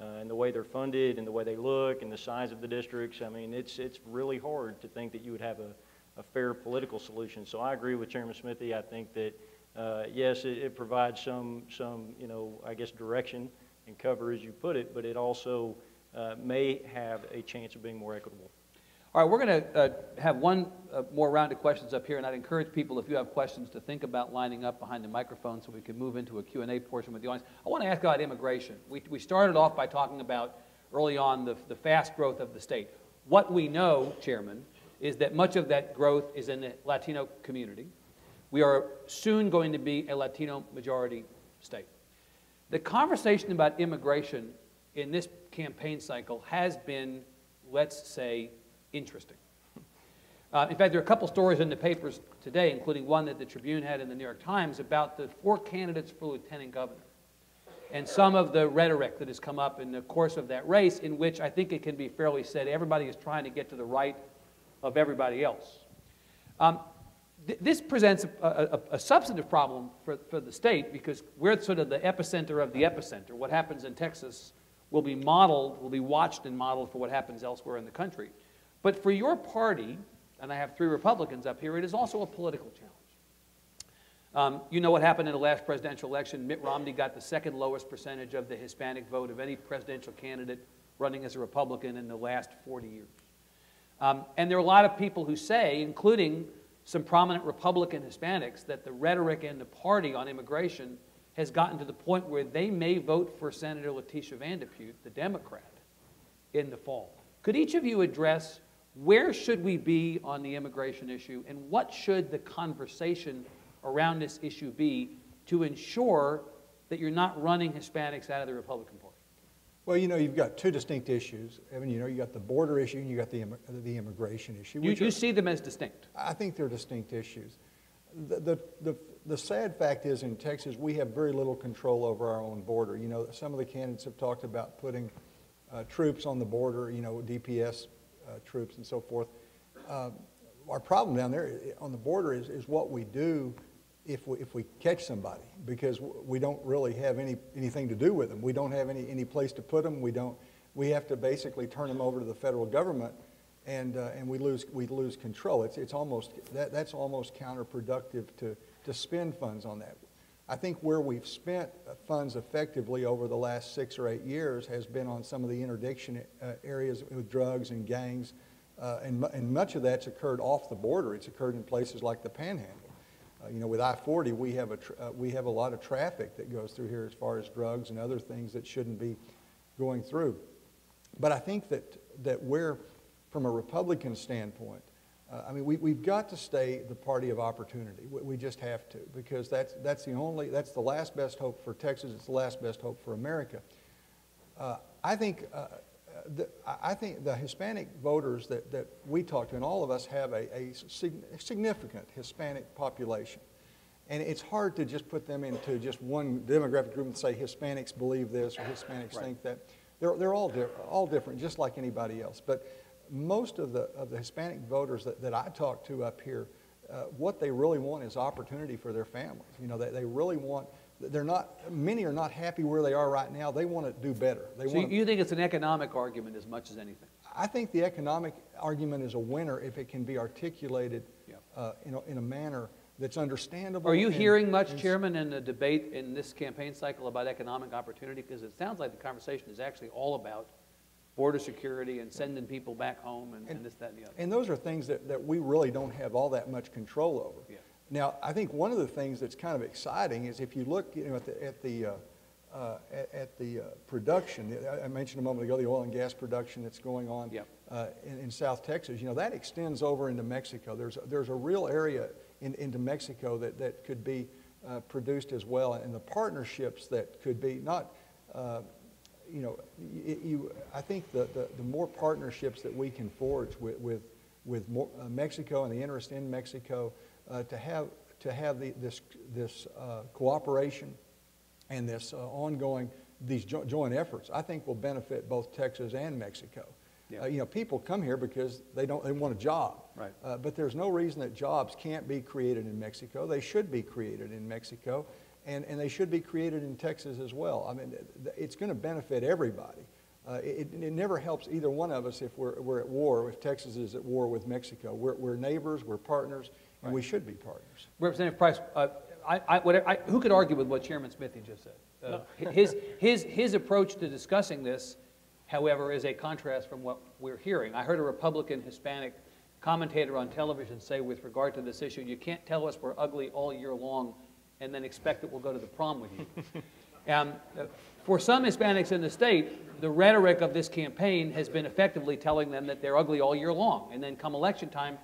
uh, and the way they're funded, and the way they look, and the size of the districts, I mean, it's, it's really hard to think that you would have a, a fair political solution. So I agree with Chairman Smithee. I think that, uh, yes, it, it provides some, some, you know, I guess, direction and cover, as you put it, but it also uh, may have a chance of being more equitable. All right, we're going to uh, have one uh, more round of questions up here, and I'd encourage people, if you have questions, to think about lining up behind the microphone so we can move into a Q&A portion with the audience. I want to ask about immigration. We, we started off by talking about, early on, the, the fast growth of the state. What we know, Chairman, is that much of that growth is in the Latino community. We are soon going to be a Latino majority state. The conversation about immigration in this campaign cycle has been, let's say, interesting. Uh, in fact, there are a couple stories in the papers today, including one that the Tribune had in the New York Times about the four candidates for lieutenant governor and some of the rhetoric that has come up in the course of that race, in which I think it can be fairly said everybody is trying to get to the right of everybody else. Um, th- this presents a, a, a substantive problem for, for the state because we're sort of the epicenter of the epicenter. What happens in Texas will be modeled, will be watched and modeled for what happens elsewhere in the country. But for your party, and I have three Republicans up here, it is also a political challenge. Um, you know what happened in the last presidential election. Mitt Romney got the second lowest percentage of the Hispanic vote of any presidential candidate running as a Republican in the last 40 years. Um, and there are a lot of people who say, including some prominent Republican Hispanics, that the rhetoric in the party on immigration has gotten to the point where they may vote for Senator Leticia Van de Putte, the Democrat, in the fall. Could each of you address where should we be on the immigration issue and what should the conversation around this issue be to ensure that you're not running Hispanics out of the Republican Party? Well, you know, you've got two distinct issues. Evan, you know, you got the border issue and you got the, the immigration issue. You, you are- see them as distinct. I think they're distinct issues. The, the, the, the sad fact is in Texas, we have very little control over our own border. You know, some of the candidates have talked about putting uh, troops on the border, you know, DPS uh, troops and so forth. Uh, our problem down there on the border is, is what we do if we, if we catch somebody because we don't really have any, anything to do with them. We don't have any, any place to put them. We don't, we have to basically turn them over to the federal government and, uh, and we lose, we lose control. It's, it's almost, that, that's almost counterproductive to, to spend funds on that. I think where we've spent uh, funds effectively over the last six or eight years has been on some of the interdiction uh, areas with drugs and gangs, uh, and, and much of that's occurred off the border. It's occurred in places like the Panhandle. Uh, you know, with I-40, we have a uh, we have a lot of traffic that goes through here as far as drugs and other things that shouldn't be going through. But I think that that we're, from a Republican standpoint, uh, I mean, we, we've got to stay the party of opportunity. We, we just have to because that's that's the only that's the last best hope for Texas. It's the last best hope for America. Uh, I think, uh, the, I think the Hispanic voters that, that we talk to, and all of us have a, a sig- significant Hispanic population. And it's hard to just put them into just one demographic group and say Hispanics believe this or Hispanics Right. think that. They're, they're all, di- all different, just like anybody else. But most of the, of the Hispanic voters that, that I talk to up here, uh, what they really want is opportunity for their families. You know, they, they really want, they're not, many are not happy where they are right now. They want to do better. They So want you you think it's an economic argument as much as anything? I think the economic argument is a winner if it can be articulated Yeah. uh, in, a, in a manner that's understandable. Are you and- hearing much, and- Chairman, in the debate in this campaign cycle about economic opportunity? Because it sounds like the conversation is actually all about border security and sending people back home and, and this, that, and the other. And those are things that, that we really don't have all that much control over. Yeah. Now, I think one of the things that's kind of exciting is if you look, you know, at the, at the, uh, uh, at, at the uh, production, I- mentioned a moment ago the oil and gas production that's going on Yep. uh, in, in South Texas, you know, that extends over into Mexico. There's, there's a real area in, into Mexico that, that could be uh, produced as well, and the partnerships that could be not, uh, you know, you, I think the, the, the more partnerships that we can forge with, with, with more, uh, Mexico and the interest in Mexico, uh, to have, to have the, this, this uh, cooperation and this uh, ongoing, these jo- joint efforts, I think will benefit both Texas and Mexico. Yeah. Uh, you know, people come here because they don't, they want a job. Right. Uh, but there's no reason that jobs can't be created in Mexico. They should be created in Mexico, and, and they should be created in Texas as well. I mean, it's going to benefit everybody. Uh, it, it never helps either one of us if we're, we're at war, if Texas is at war with Mexico. We're, we're neighbors, we're partners, and we should be partners. Representative Price, uh, I, I, whatever, I, who could argue with what Chairman Smithee just said? Uh, his, his, his approach to discussing this, however, is a contrast from what we're hearing. I heard a Republican Hispanic commentator on television say with regard to this issue, you can't tell us we're ugly all year long and then expect that we'll go to the prom with you. Um, uh, for some Hispanics in the state, the rhetoric of this campaign has been effectively telling them that they're ugly all year long. And then come election time,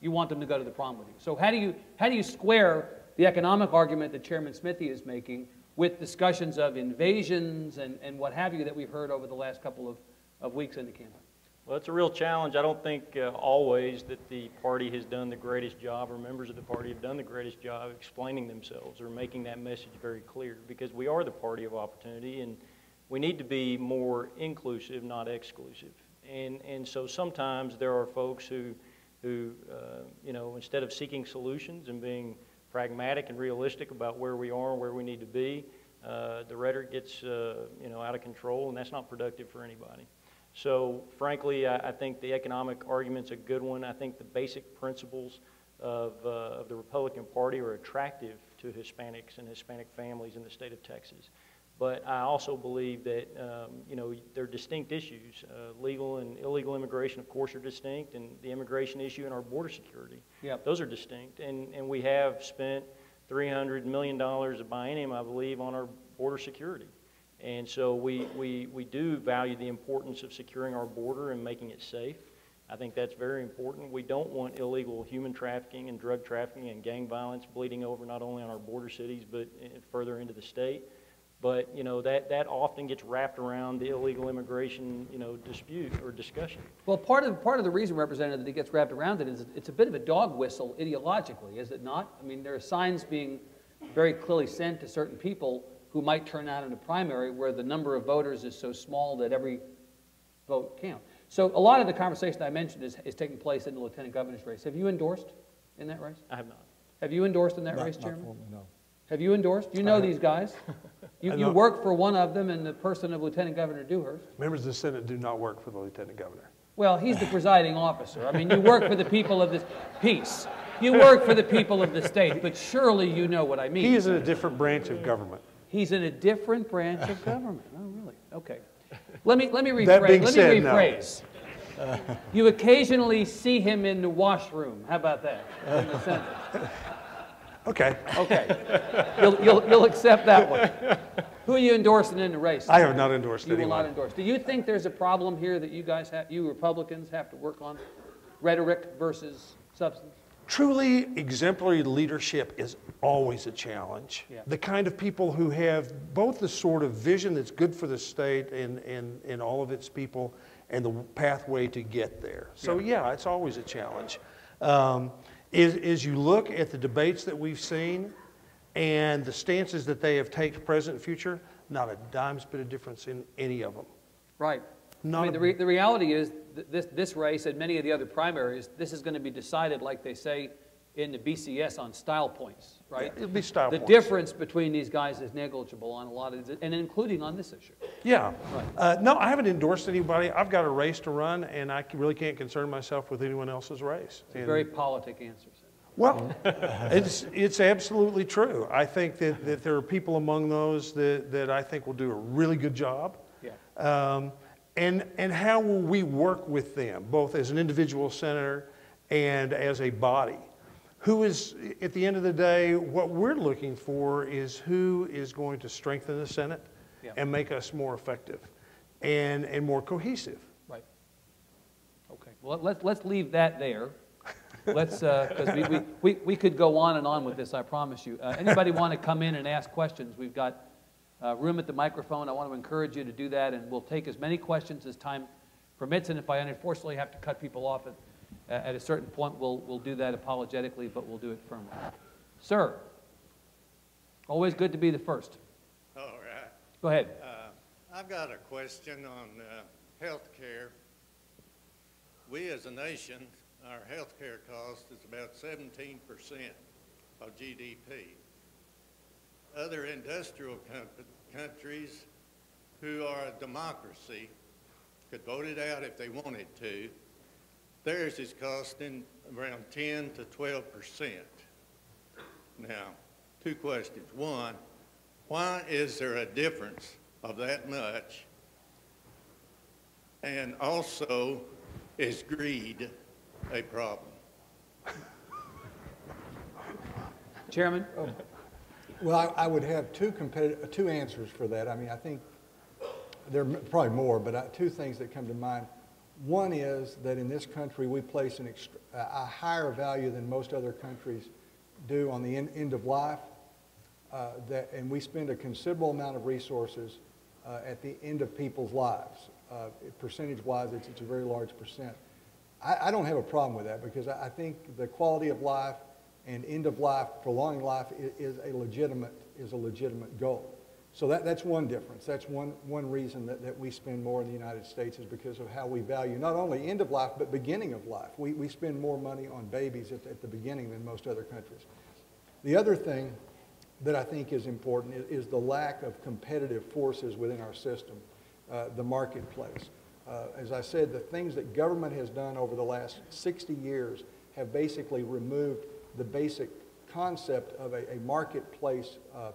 you want them to go to the prom with you. So how do you, how do you square the economic argument that Chairman Smithee is making with discussions of invasions and, and what have you that we've heard over the last couple of, of weeks in the campaign? Well, it's a real challenge. I don't think uh, always that the party has done the greatest job, or members of the party have done the greatest job explaining themselves or making that message very clear, because we are the party of opportunity, and we need to be more inclusive, not exclusive. And, and so sometimes there are folks who who, uh, you know, instead of seeking solutions and being pragmatic and realistic about where we are and where we need to be, uh, the rhetoric gets, uh, you know, out of control, and that's not productive for anybody. So frankly, I, I think the economic argument's a good one. I think the basic principles of, uh, of the Republican Party are attractive to Hispanics and Hispanic families in the state of Texas. But I also believe that, um, you know, they're distinct issues. Uh, legal and illegal immigration, of course, are distinct, and the immigration issue and our border security. Yep. Those are distinct. And, and we have spent $300 million a biennium, I believe, on our border security. And so we, we, we do value the importance of securing our border and making it safe. I think that's very important. We don't want illegal human trafficking and drug trafficking and gang violence bleeding over not only on our border cities but eh, further into the state. But, you know, that, that often gets wrapped around the illegal immigration, you know, dispute or discussion. Well, part of, part of the reason, Representative, that it gets wrapped around it is it's a bit of a dog whistle ideologically, is it not? I mean, there are signs being very clearly sent to certain people who might turn out in a primary where the number of voters is so small that every vote counts. So a lot of the conversation I mentioned is, is taking place in the lieutenant governor's race. Have you endorsed in that race? I have not. Have you endorsed in that Not- race, not Chairman? formally, no. Have you endorsed? You know these guys. You, you work for one of them in the person of Lieutenant Governor Dewhurst. Members of the Senate do not work for the lieutenant governor. Well, he's the presiding officer. I mean, you work for the people of this peace. You work for the people of the state, but surely you know what I mean. He is in a different branch of government. He's in a different branch of government. Oh, really? Okay. Let me, let me rephrase. That being let said, me no. You occasionally see him in the washroom. How about that? In the Senate. Okay. Okay. You'll, you'll, you'll accept that one. Who are you endorsing in the race? I have not endorsed You will not endorse. Do you think there's a problem here that you guys have, you Republicans have to work on? Rhetoric versus substance? Truly exemplary leadership is always a challenge. Yeah. The kind of people who have both the sort of vision that's good for the state and, and, and all of its people and the pathway to get there. So, yeah, it's always a challenge. Um, as, as you look at the debates that we've seen and the stances that they have taken, present and future, not a dime's bit of difference in any of them. Right. I mean, the, re- the reality is, that this, this race and many of the other primaries, this is going to be decided, like they say in the BCS, on style points, right? It'll be style The points. difference between these guys is negligible on a lot of, and including on this issue. Yeah. Right. Uh, no, I haven't endorsed anybody. I've got a race to run, and I really can't concern myself with anyone else's race. And- Very politic answers. well, it's, it's absolutely true. I think that, that there are people among those that, that I think will do a really good job. Yeah. Um, and, and how will we work with them, both as an individual senator and as a body? Who is, at the end of the day, what we're looking for is who is going to strengthen the Senate Yeah. and make us more effective and, and more cohesive. Right. Okay. Well, let's, let's leave that there. Let's, because we, we, we, we could go on and on with this, I promise you. Uh, Anybody want to come in and ask questions? We've got uh, room at the microphone. I want to encourage you to do that, and we'll take as many questions as time permits. And if I unfortunately have to cut people off at, at a certain point, we'll, we'll do that apologetically, but we'll do it firmly. Sir, always good to be the first. All right. Go ahead. Uh, I've got a question on uh, healthcare. We as a nation, our health care cost is about 17% of GDP. Other industrial countries who are a democracy could vote it out if they wanted to. Theirs is costing around 10 to 12%. Now, two questions. One, why is there a difference of that much? And also, is greed a problem? Chairman? Well, I, I would have two competitive, two answers for that. I mean, I think there are probably more, but I, two things that come to mind. One is that in this country, we place an a higher value than most other countries do on the end, of life. Uh, that, and we spend a considerable amount of resources uh, at the end of people's lives. Uh, Percentage-wise, it's, it's a very large percent. I, I don't have a problem with that because I, I think the quality of life and end of life, prolonging life i- is a legitimate, is a legitimate goal. So that, that's one difference. That's one, one reason that, that we spend more in the United States is because of how we value not only end of life, but beginning of life. We, we spend more money on babies at, at the beginning than most other countries. The other thing that I think is important is, is the lack of competitive forces within our system, uh, the marketplace. Uh, as I said, the things that government has done over the last 60 years have basically removed the basic concept of a, a marketplace uh,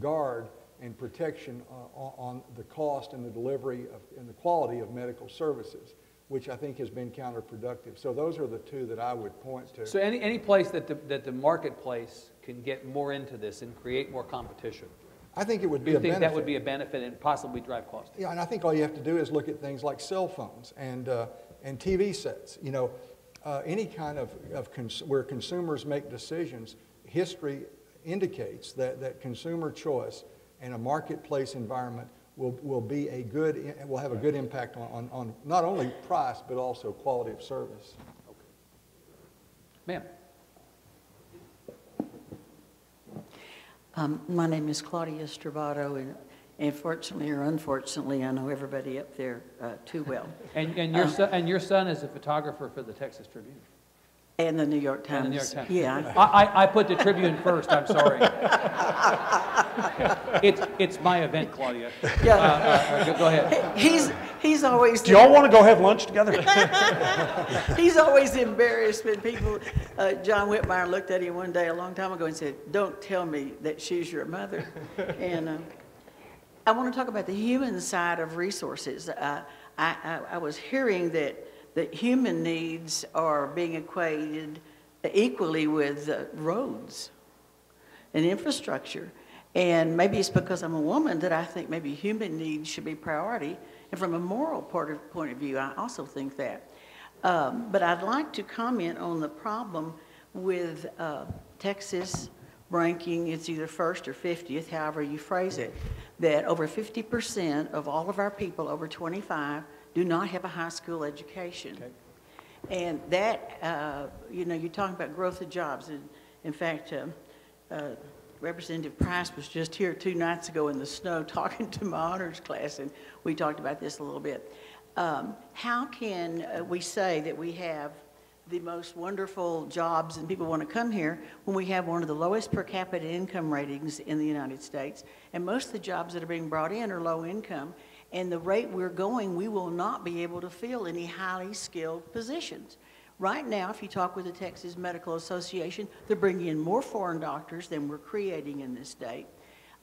guard and protection uh, on, the cost and the delivery of, and the quality of medical services, which I think has been counterproductive. So those are the two that I would point to. So any, any place that the, that the marketplace can get more into this and create more competition? I think it would be You a think benefit. that would be a benefit and possibly drive costs? Yeah, and I think all you have to do is look at things like cell phones and, uh, and TV sets. You know, uh, any kind of, of cons- where consumers make decisions, history indicates that, that consumer choice and a marketplace environment will, will be a good, will have a good impact on, on, on not only price, but also quality of service. Okay. Ma'am? Um, My name is Claudia Stravato, and and fortunately or unfortunately, I know everybody up there uh, too well. And, and your son, and your son is a photographer for the Texas Tribune? And the New York Times. And the New York Times. Yeah. I, I, I put the Tribune first, I'm sorry. It's, it's my event, Claudia. Uh, Yeah. uh, go- Go ahead. He's, he's always, Do y'all want to go have lunch together? he's always embarrassed when people, uh, John Whitmire looked at him one day a long time ago and said, "Don't tell me that she's your mother." And um, I want to talk about the human side of resources. Uh, I, I, I was hearing that, that human needs are being equated equally with uh, roads and infrastructure. And maybe it's because I'm a woman that I think maybe human needs should be priority. And from a moral part of, point of view, I also think that. Um, but I'd like to comment on the problem with uh, Texas ranking, it's either first or 50th, however you phrase it, that over 50% of all of our people over 25 do not have a high school education. And that, uh, you know, you're talking about growth of jobs. And in fact, um, uh, Representative Price was just here two nights ago in the snow talking to my honors class, and we talked about this a little bit. Um, How can uh, we say that we have the most wonderful jobs and people want to come here when we have one of the lowest per capita income ratings in the United States? And most of the jobs that are being brought in are low income. And the rate we're going, we will not be able to fill any highly skilled positions. Right now, if you talk with the Texas Medical Association, they're bringing in more foreign doctors than we're creating in this state.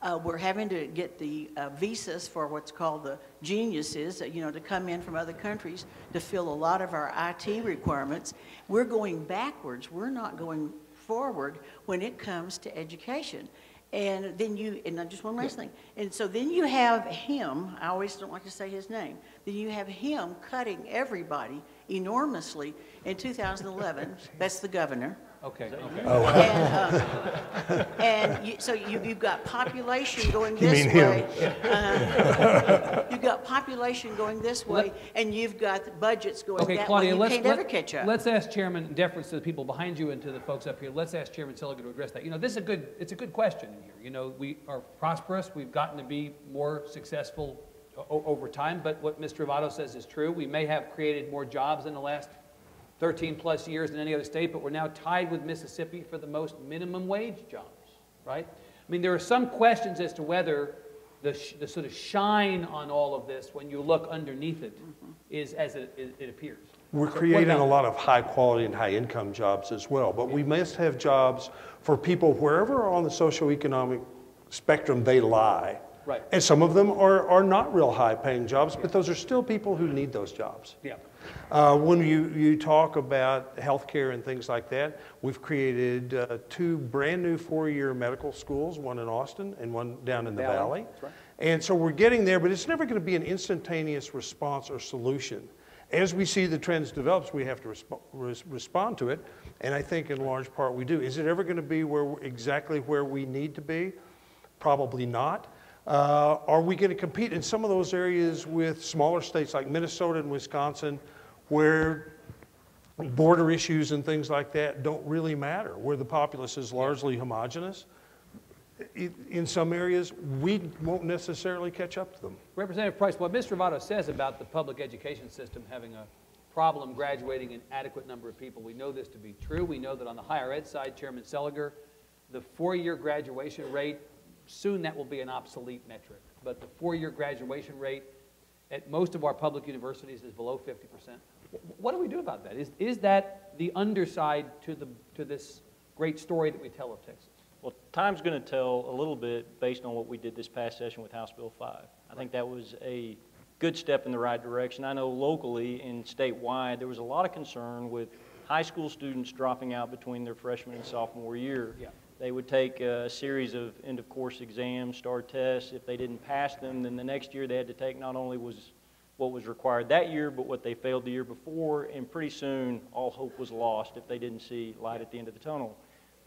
Uh, we're having to get the uh, visas for what's called the geniuses, uh, you know, to come in from other countries to fill a lot of our IT requirements. We're going backwards. We're not going forward when it comes to education. And then you, and just one last thing. And so then you have him, I always don't like to say his name, then you have him cutting everybody enormously in 2011. That's the governor. Okay, okay. And, uh, and you, so you, you've got population going You this mean him. way. Uh, You've got population going this way, and you've got budgets going Okay, that way. Claudia, You let's, can't let- ever catch up. let's ask Chairman, in deference to the people behind you and to the folks up here, let's ask Chairman Seliger to address that. You know, this is a good, it's a good question in here. You know, we are prosperous, we've gotten to be more successful over time, but what Mr. Avato says is true. We may have created more jobs in the last 13-plus years than any other state, but we're now tied with Mississippi for the most minimum wage jobs, right? I mean, there are some questions as to whether the, sh- the sort of shine on all of this, when you look underneath it, mm-hmm. is as it, it it appears. We're So creating a lot of high-quality and high-income jobs as well, but we must have jobs for people wherever on the socioeconomic spectrum they lie. Right. And some of them are, are not real high-paying jobs, but those are still people who need those jobs. Yeah. Uh, When you, you talk about healthcare and things like that, we've created uh, two brand-new four-year medical schools, one in Austin and one down in the Valley, valley. right. And so we're getting there, but it's never going to be an instantaneous response or solution. As we see the trends develop, we have to resp- res- respond to it, and I think in large part we do. Is it ever going to be where, exactly where we need to be? Probably not. Uh, Are we going to compete in some of those areas with smaller states like Minnesota and Wisconsin where border issues and things like that don't really matter, where the populace is largely homogenous? in some areas, we won't necessarily catch up to them. Representative Price, what Mr. Ravato says about the public education system having a problem graduating an adequate number of people, we know this to be true. We know that on the higher ed side, Chairman Seliger, the four-year graduation rate, soon that will be an obsolete metric. But the four-year graduation rate at most of our public universities is below 50%. What do we do about that? Is, is that the underside to the, to this great story that we tell of Texas? Well, time's going to tell a little bit based on what we did this past session with House Bill 5. I think that was a good step in the right direction. I know locally and statewide, there was a lot of concern with high school students dropping out between their freshman and sophomore year. Yeah. They would take a series of end-of-course exams, STAAR tests. If they didn't pass them, then the next year they had to take not only was what was required that year, but what they failed the year before, and pretty soon, all hope was lost if they didn't see light at the end of the tunnel.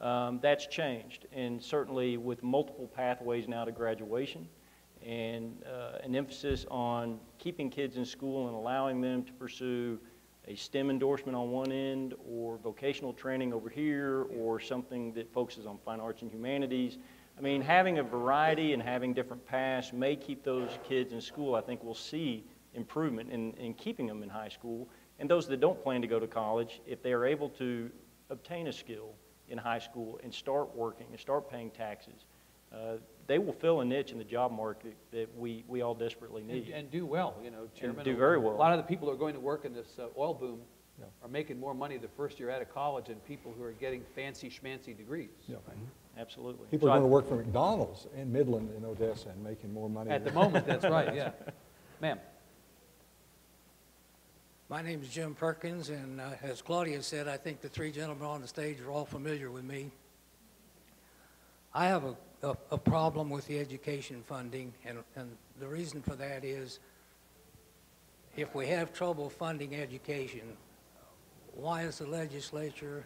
Um, that's changed, and certainly with multiple pathways now to graduation, and uh, an emphasis on keeping kids in school and allowing them to pursue a STEM endorsement on one end, or vocational training over here, or something that focuses on fine arts and humanities. I mean, having a variety and having different paths may keep those kids in school. I think we'll see improvement in, in keeping them in high school. And those that don't plan to go to college, if they are able to obtain a skill in high school and start working and start paying taxes, uh, they will fill a niche in the job market that we, we all desperately need. and do well, you know, Chairman. And do very well. A lot of the people who are going to work in this uh, oil boom are making more money the first year out of college than people who are getting fancy schmancy degrees. Yeah. Absolutely. People So are I- going to work for McDonald's in Midland and Odessa and making more money. At the moment, that's right, yeah. Ma'am, My name is Jim Perkins, and uh, as Claudia said, I think the three gentlemen on the stage are all familiar with me. I have a, a, a problem with the education funding, and, and the reason for that is if we have trouble funding education, why is the legislature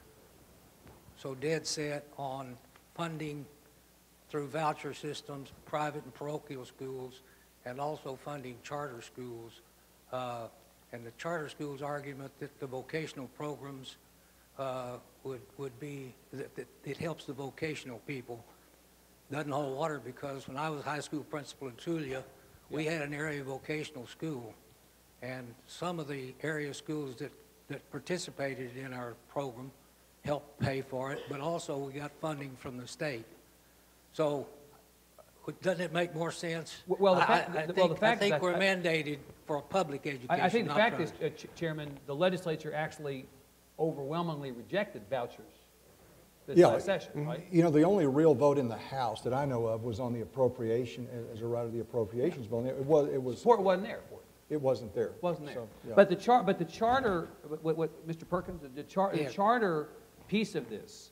so dead set on funding through voucher systems, private and parochial schools, and also funding charter schools? Uh, and the charter schools argument that the vocational programs uh, would, would be, that, that it helps the vocational people, doesn't hold water because when I was high school principal in Tulia, we had an area vocational school. And some of the area schools that, that participated in our program helped pay for it, but also we got funding from the state. So doesn't it make more sense? Well, the I- fact- I- I the- well, the think- fact I think we're mandated for a public education, I, I think the fact is, uh, Ch- Chairman, the legislature actually overwhelmingly rejected vouchers this Yeah, last session, right? You know, the only real vote in the House that I know of was on the appropriation, as a right of the appropriations bill. It was, it was, Support wasn't there for it. it wasn't there. Wasn't there. So, yeah. But the char, but the charter, what, what, Mr. Perkins, the char, the charter piece of this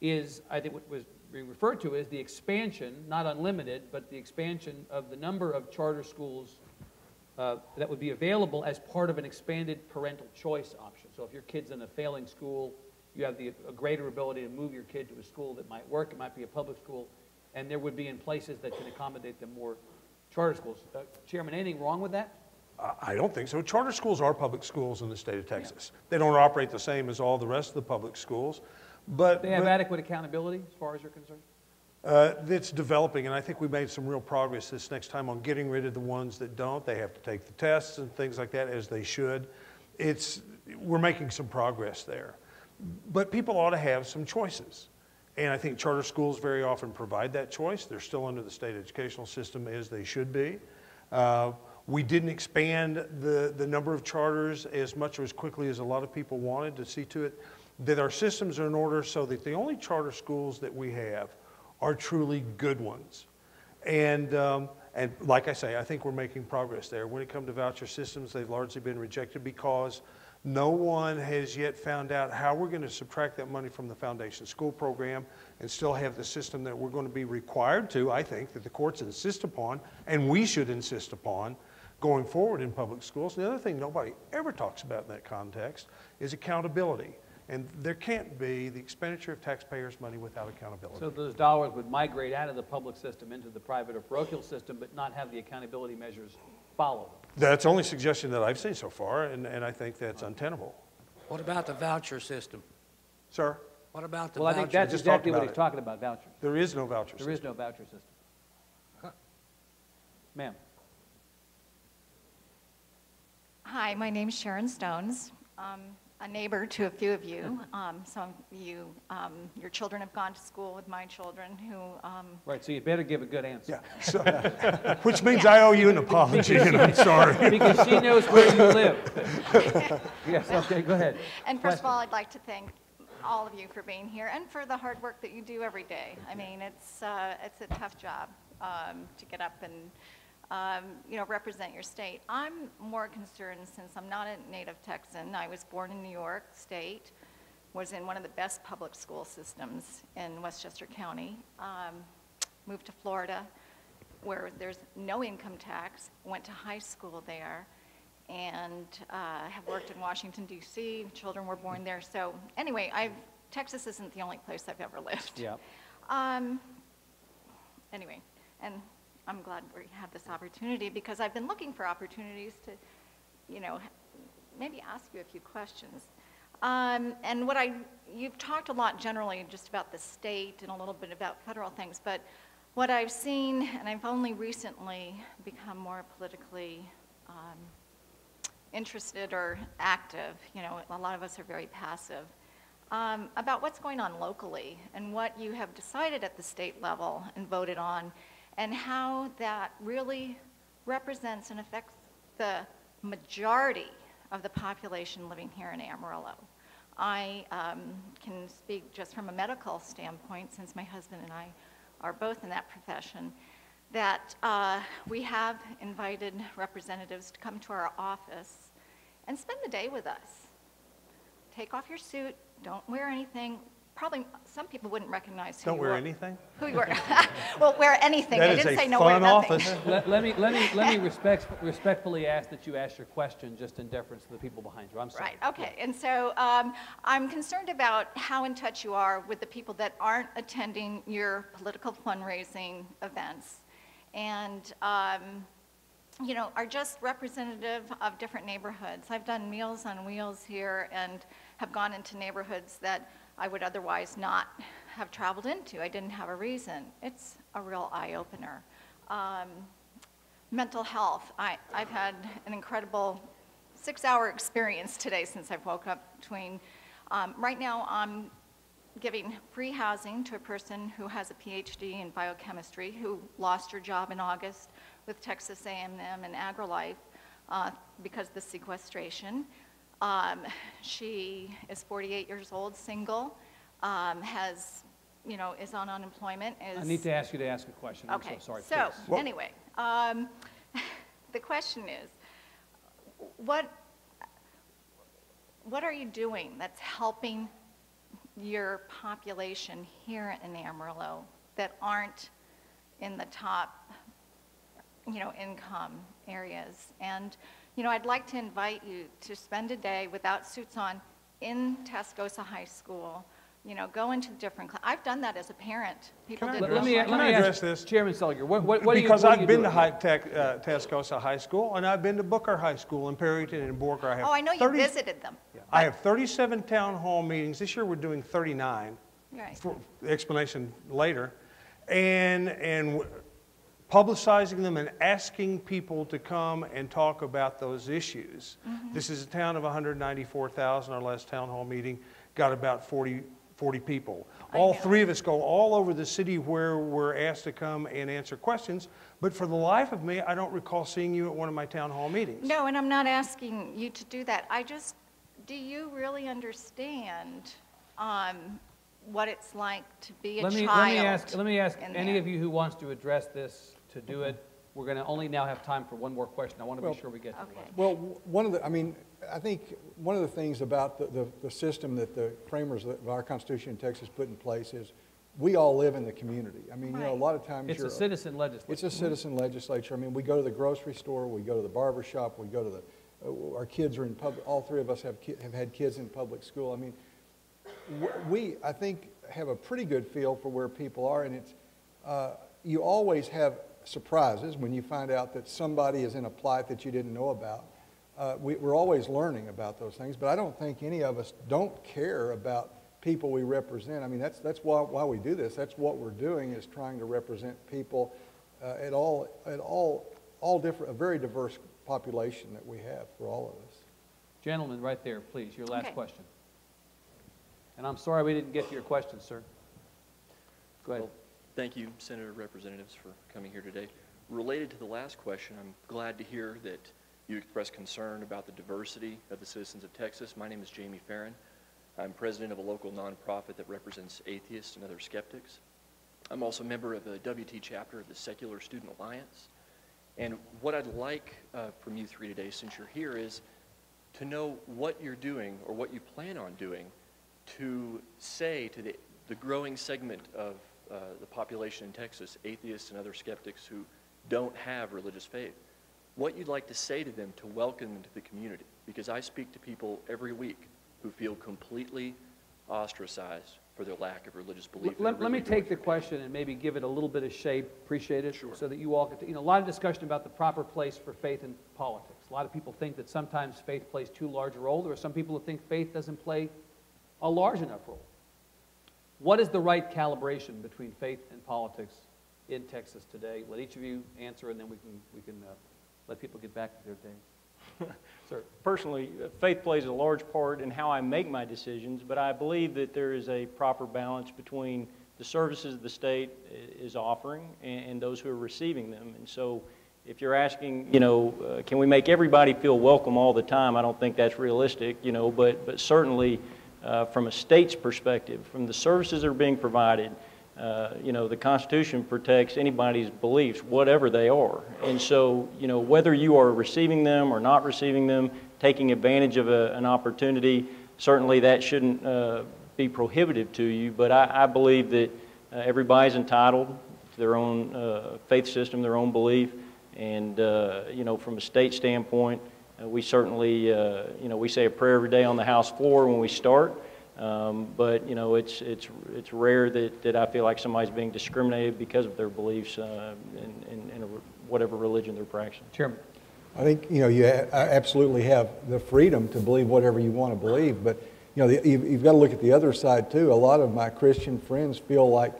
is, I think what was being referred to as the expansion, not unlimited, but the expansion of the number of charter schools uh, that would be available as part of an expanded parental choice option. So if your kid's in a failing school, you have the, a greater ability to move your kid to a school that might work, it might be a public school, and there would be in places that can accommodate them more charter schools. Uh, Chairman, anything wrong with that? I- don't think so. Charter schools are public schools in the state of Texas. They don't operate the same as all the rest of the public schools, but. They have but- adequate accountability as far as you're concerned? Uh, It's developing, and I think we made some real progress this next time on getting rid of the ones that don't. They have to take the tests and things like that, as they should. It's, we're making some progress there. But people ought to have some choices. And I think charter schools very often provide that choice. They're still under the state educational system as they should be. Uh, We didn't expand the, the number of charters as much or as quickly as a lot of people wanted to see to it that our systems are in order so that the only charter schools that we have are truly good ones. And, um, and like I say, I think we're making progress there. When it comes to voucher systems, they've largely been rejected because no one has yet found out how we're going to subtract that money from the foundation school program and still have the system that we're going to be required to, I think, that the courts insist upon, and we should insist upon, going forward in public schools. The other thing nobody ever talks about in that context is accountability. And there can't be the expenditure of taxpayers' money without accountability. So those dollars would migrate out of the public system into the private or parochial system, but not have the accountability measures follow. That's the only suggestion that I've seen so far, and, and I think that's untenable. What about the voucher system? Sir? What about the Well, I think that's just exactly what about he's it. talking about, vouchers. There is no voucher There is system. no voucher system. Ma'am? Hi, my name's Sharon Stones. I'm a neighbor to a few of you. Um, Some of you, um, your children have gone to school with my children who, um, Right, so you better give a good answer. Yeah, so, which means I owe you an apology, and I'm sorry. Because she knows where you live. Yes, okay, go ahead. and first of all, I'd like to thank all of you for being here and for the hard work that you do every day. I mean, it's, uh, it's a tough job um, to get up and, um, you know, represent your state. I'm more concerned, since I'm not a native Texan, I was born in New York State, was in one of the best public school systems in Westchester County, um, moved to Florida, where there's no income tax, went to high school there, and uh, have worked in Washington DC. Children were born there. So anyway, I've, Texas isn't the only place I've ever lived. Yeah. Um, anyway, and I'm glad we have this opportunity because I've been looking for opportunities to, you know, maybe ask you a few questions. Um, and what I, you've talked a lot generally just about the state and a little bit about federal things, but what I've seen, and I've only recently become more politically um, interested or active, you know, a lot of us are very passive, um, about what's going on locally and what you have decided at the state level and voted on, and how that really represents and affects the majority of the population living here in Amarillo. I um, can speak just from a medical standpoint, since my husband and I are both in that profession, that uh, we have invited representatives to come to our office and spend the day with us. Take off your suit, don't wear anything. Probably, some people wouldn't recognize who Don't you wear are- anything? Who you are. Well, wear anything. That I is didn't a say no, wear fun nothing. office. Let, let me, let me, let me respect, respectfully ask that you ask your question just in deference to the people behind you. I'm sorry. Right, okay. And so um, I'm concerned about how in touch you are with the people that aren't attending your political fundraising events and, um, you know, are just representative of different neighborhoods. I've done Meals on Wheels here and have gone into neighborhoods that I would otherwise not have traveled into. I didn't have a reason. It's a real eye-opener. Um, mental health. I, I've had an incredible six-hour experience today since I've woke up between, um, right now I'm giving free housing to a person who has a PhD in biochemistry who lost her job in August with Texas A&M and AgriLife uh, because of the sequestration. Um, she is 48 years old, single, um, has, you know, is on unemployment, is... I need to ask you to ask a question. I'm so Okay, sorry. so, please. anyway, um, the question is, what, what are you doing that's helping your population here in Amarillo that aren't in the top, you know, income areas? And, you know, I'd like to invite you to spend a day without suits on in Tascosa High School, you know, go into different, cla- I've done that as a parent. People Can I didn't Let let me, realize- let me I ask address this? Chairman Seliger, what, what what are you, Because what I've you been doing? to High Tech, uh, Tascosa High School, and I've been to Booker High School in Perryton and Borger. I have Oh, I know you 30 visited them. I have 37 town hall meetings. This year, we're doing 39. Right. For explanation later. And, and publicizing them and asking people to come and talk about those issues. Mm-hmm. This is a town of 194,000. Our last town hall meeting got about 40, 40 people. I All know. three of us go all over the city where we're asked to come and answer questions. But for the life of me, I don't recall seeing you at one of my town hall meetings. No, and I'm not asking you to do that. I just, do you really understand um, what it's like to be a Let child? me, let me ask, let me ask any there? of you who wants to address this to do it. We're going to only now have time for one more question. I want to be sure we get to Okay. Well, one of the, I mean, I think one of the things about the, the, the system that the framers of our Constitution in Texas put in place is we all live in the community. I mean, you know, a lot of times It's you're. a citizen legislature. It's a citizen legislature. I mean, we go to the grocery store, we go to the barber shop, we go to the, uh, our kids are in public, all three of us have, ki- have had kids in public school. I mean, we, I think, have a pretty good feel for where people are, and it's, uh, you always have surprises when you find out that somebody is in a plight that you didn't know about. Uh, we, we're always learning about those things, but I don't think any of us don't care about people we represent. I mean, that's, that's why, why we do this. That's what we're doing is trying to represent people uh, at all, at all, all different, a very diverse population that we have for all of us. Gentlemen, right there, please, your last Okay. question. And I'm sorry we didn't get to your question, sir. Go ahead. Well, Thank you, Senator Representatives, for coming here today. Related to the last question, I'm glad to hear that you expressed concern about the diversity of the citizens of Texas. My name is Jamie Farron. I'm president of a local nonprofit that represents atheists and other skeptics. I'm also a member of the WT chapter of the Secular Student Alliance. And what I'd like uh, from you three today, since you're here, is to know what you're doing or what you plan on doing to say to the, the growing segment of uh, the population in Texas, atheists and other skeptics who don't have religious faith, what you'd like to say to them to welcome them to the community. Because I speak to people every week who feel completely ostracized for their lack of religious belief. Let, let me take the question and maybe give it a little bit of shape, appreciate it. Sure. So that you all get to, you know, a lot of discussion about the proper place for faith in politics. A lot of people think that sometimes faith plays too large a role. There are some people who think faith doesn't play a large enough role. What is the right calibration between faith and politics in Texas today? Let each of you answer, and then we can, we can uh, let people get back to their day. Sir. Personally, uh, faith plays a large part in how I make my decisions, but I believe that there is a proper balance between the services the state is offering and, and those who are receiving them. And so, if you're asking, you know, uh, can we make everybody feel welcome all the time? I don't think that's realistic, you know, but, but certainly uh, from a state's perspective, from the services that are being provided, uh, you know, the Constitution protects anybody's beliefs, whatever they are. And so, you know, whether you are receiving them or not receiving them, taking advantage of a, an opportunity, certainly that shouldn't uh, be prohibitive to you. But I, I believe that uh, everybody's entitled to their own uh, faith system, their own belief. And, uh, you know, from a state standpoint, we certainly, uh, you know, we say a prayer every day on the House floor when we start. Um, but you know, it's it's it's rare that, that I feel like somebody's being discriminated because of their beliefs uh, in, in, in a, whatever religion they're practicing. Chairman. I think, you know, you a- absolutely have the freedom to believe whatever you want to believe, but, you know, the- you've, you've got to look at the other side too. A lot of my Christian friends feel like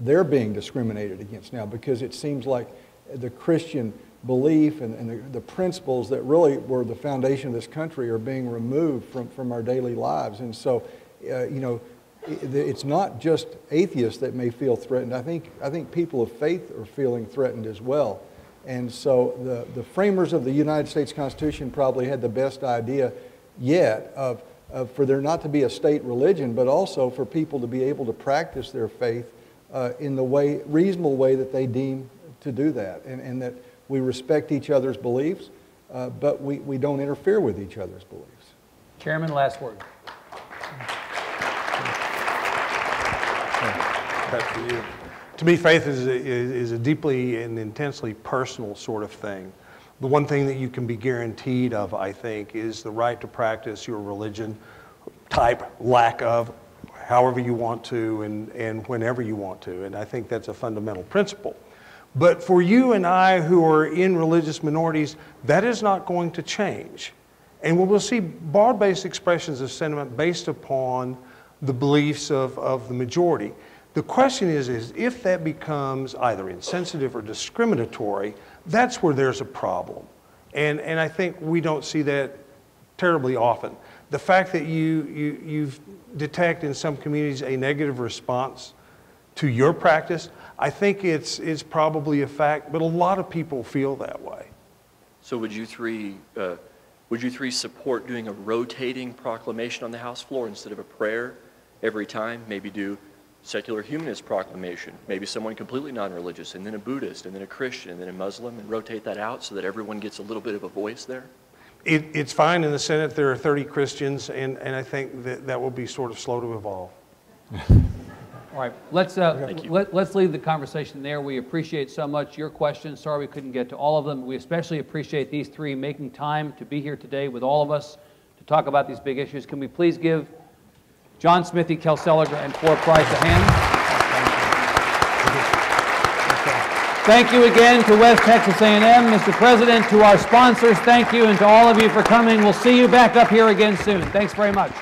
they're being discriminated against now because it seems like the Christian belief and, and the, the principles that really were the foundation of this country are being removed from, from our daily lives. And so, uh, you know, i- it's not just atheists that may feel threatened. I think, I think people of faith are feeling threatened as well. And so the, the framers of the United States Constitution probably had the best idea yet of, of for there not to be a state religion, but also for people to be able to practice their faith uh, in the way, reasonable way that they deem to do that. And, and that we respect each other's beliefs, uh, but we, we don't interfere with each other's beliefs. Chairman, last word. Back to you. To me, faith is a, is is a deeply and intensely personal sort of thing. The one thing that you can be guaranteed of, I think, is the right to practice your religion, type, lack of, however you want to and, and whenever you want to. And I think that's a fundamental principle. But for you and I who are in religious minorities, that is not going to change. And we will see broad-based expressions of sentiment based upon the beliefs of, of the majority. The question is, is if that becomes either insensitive or discriminatory, that's where there's a problem. And, and I think we don't see that terribly often. The fact that you, you, you detect in some communities a negative response to your practice, I think it's, it's probably a fact, but a lot of people feel that way. So would you three, uh, would you three support doing a rotating proclamation on the House floor instead of a prayer every time? Maybe do secular humanist proclamation, maybe someone completely non-religious, and then a Buddhist, and then a Christian, and then a Muslim, and rotate that out so that everyone gets a little bit of a voice there? It, it's fine in the Senate, there are 30 Christians, and, and I think that that will be sort of slow to evolve. All right, let's, uh, let, let's leave the conversation there. We appreciate so much your questions. Sorry we couldn't get to all of them. We especially appreciate these three making time to be here today with all of us to talk about these big issues. Can we please give John Smithee, Kel Seliger, and Four Price a hand? Thank you again to West Texas A&M, Mr. President, to our sponsors, thank you, and to all of you for coming. We'll see you back up here again soon. Thanks very much.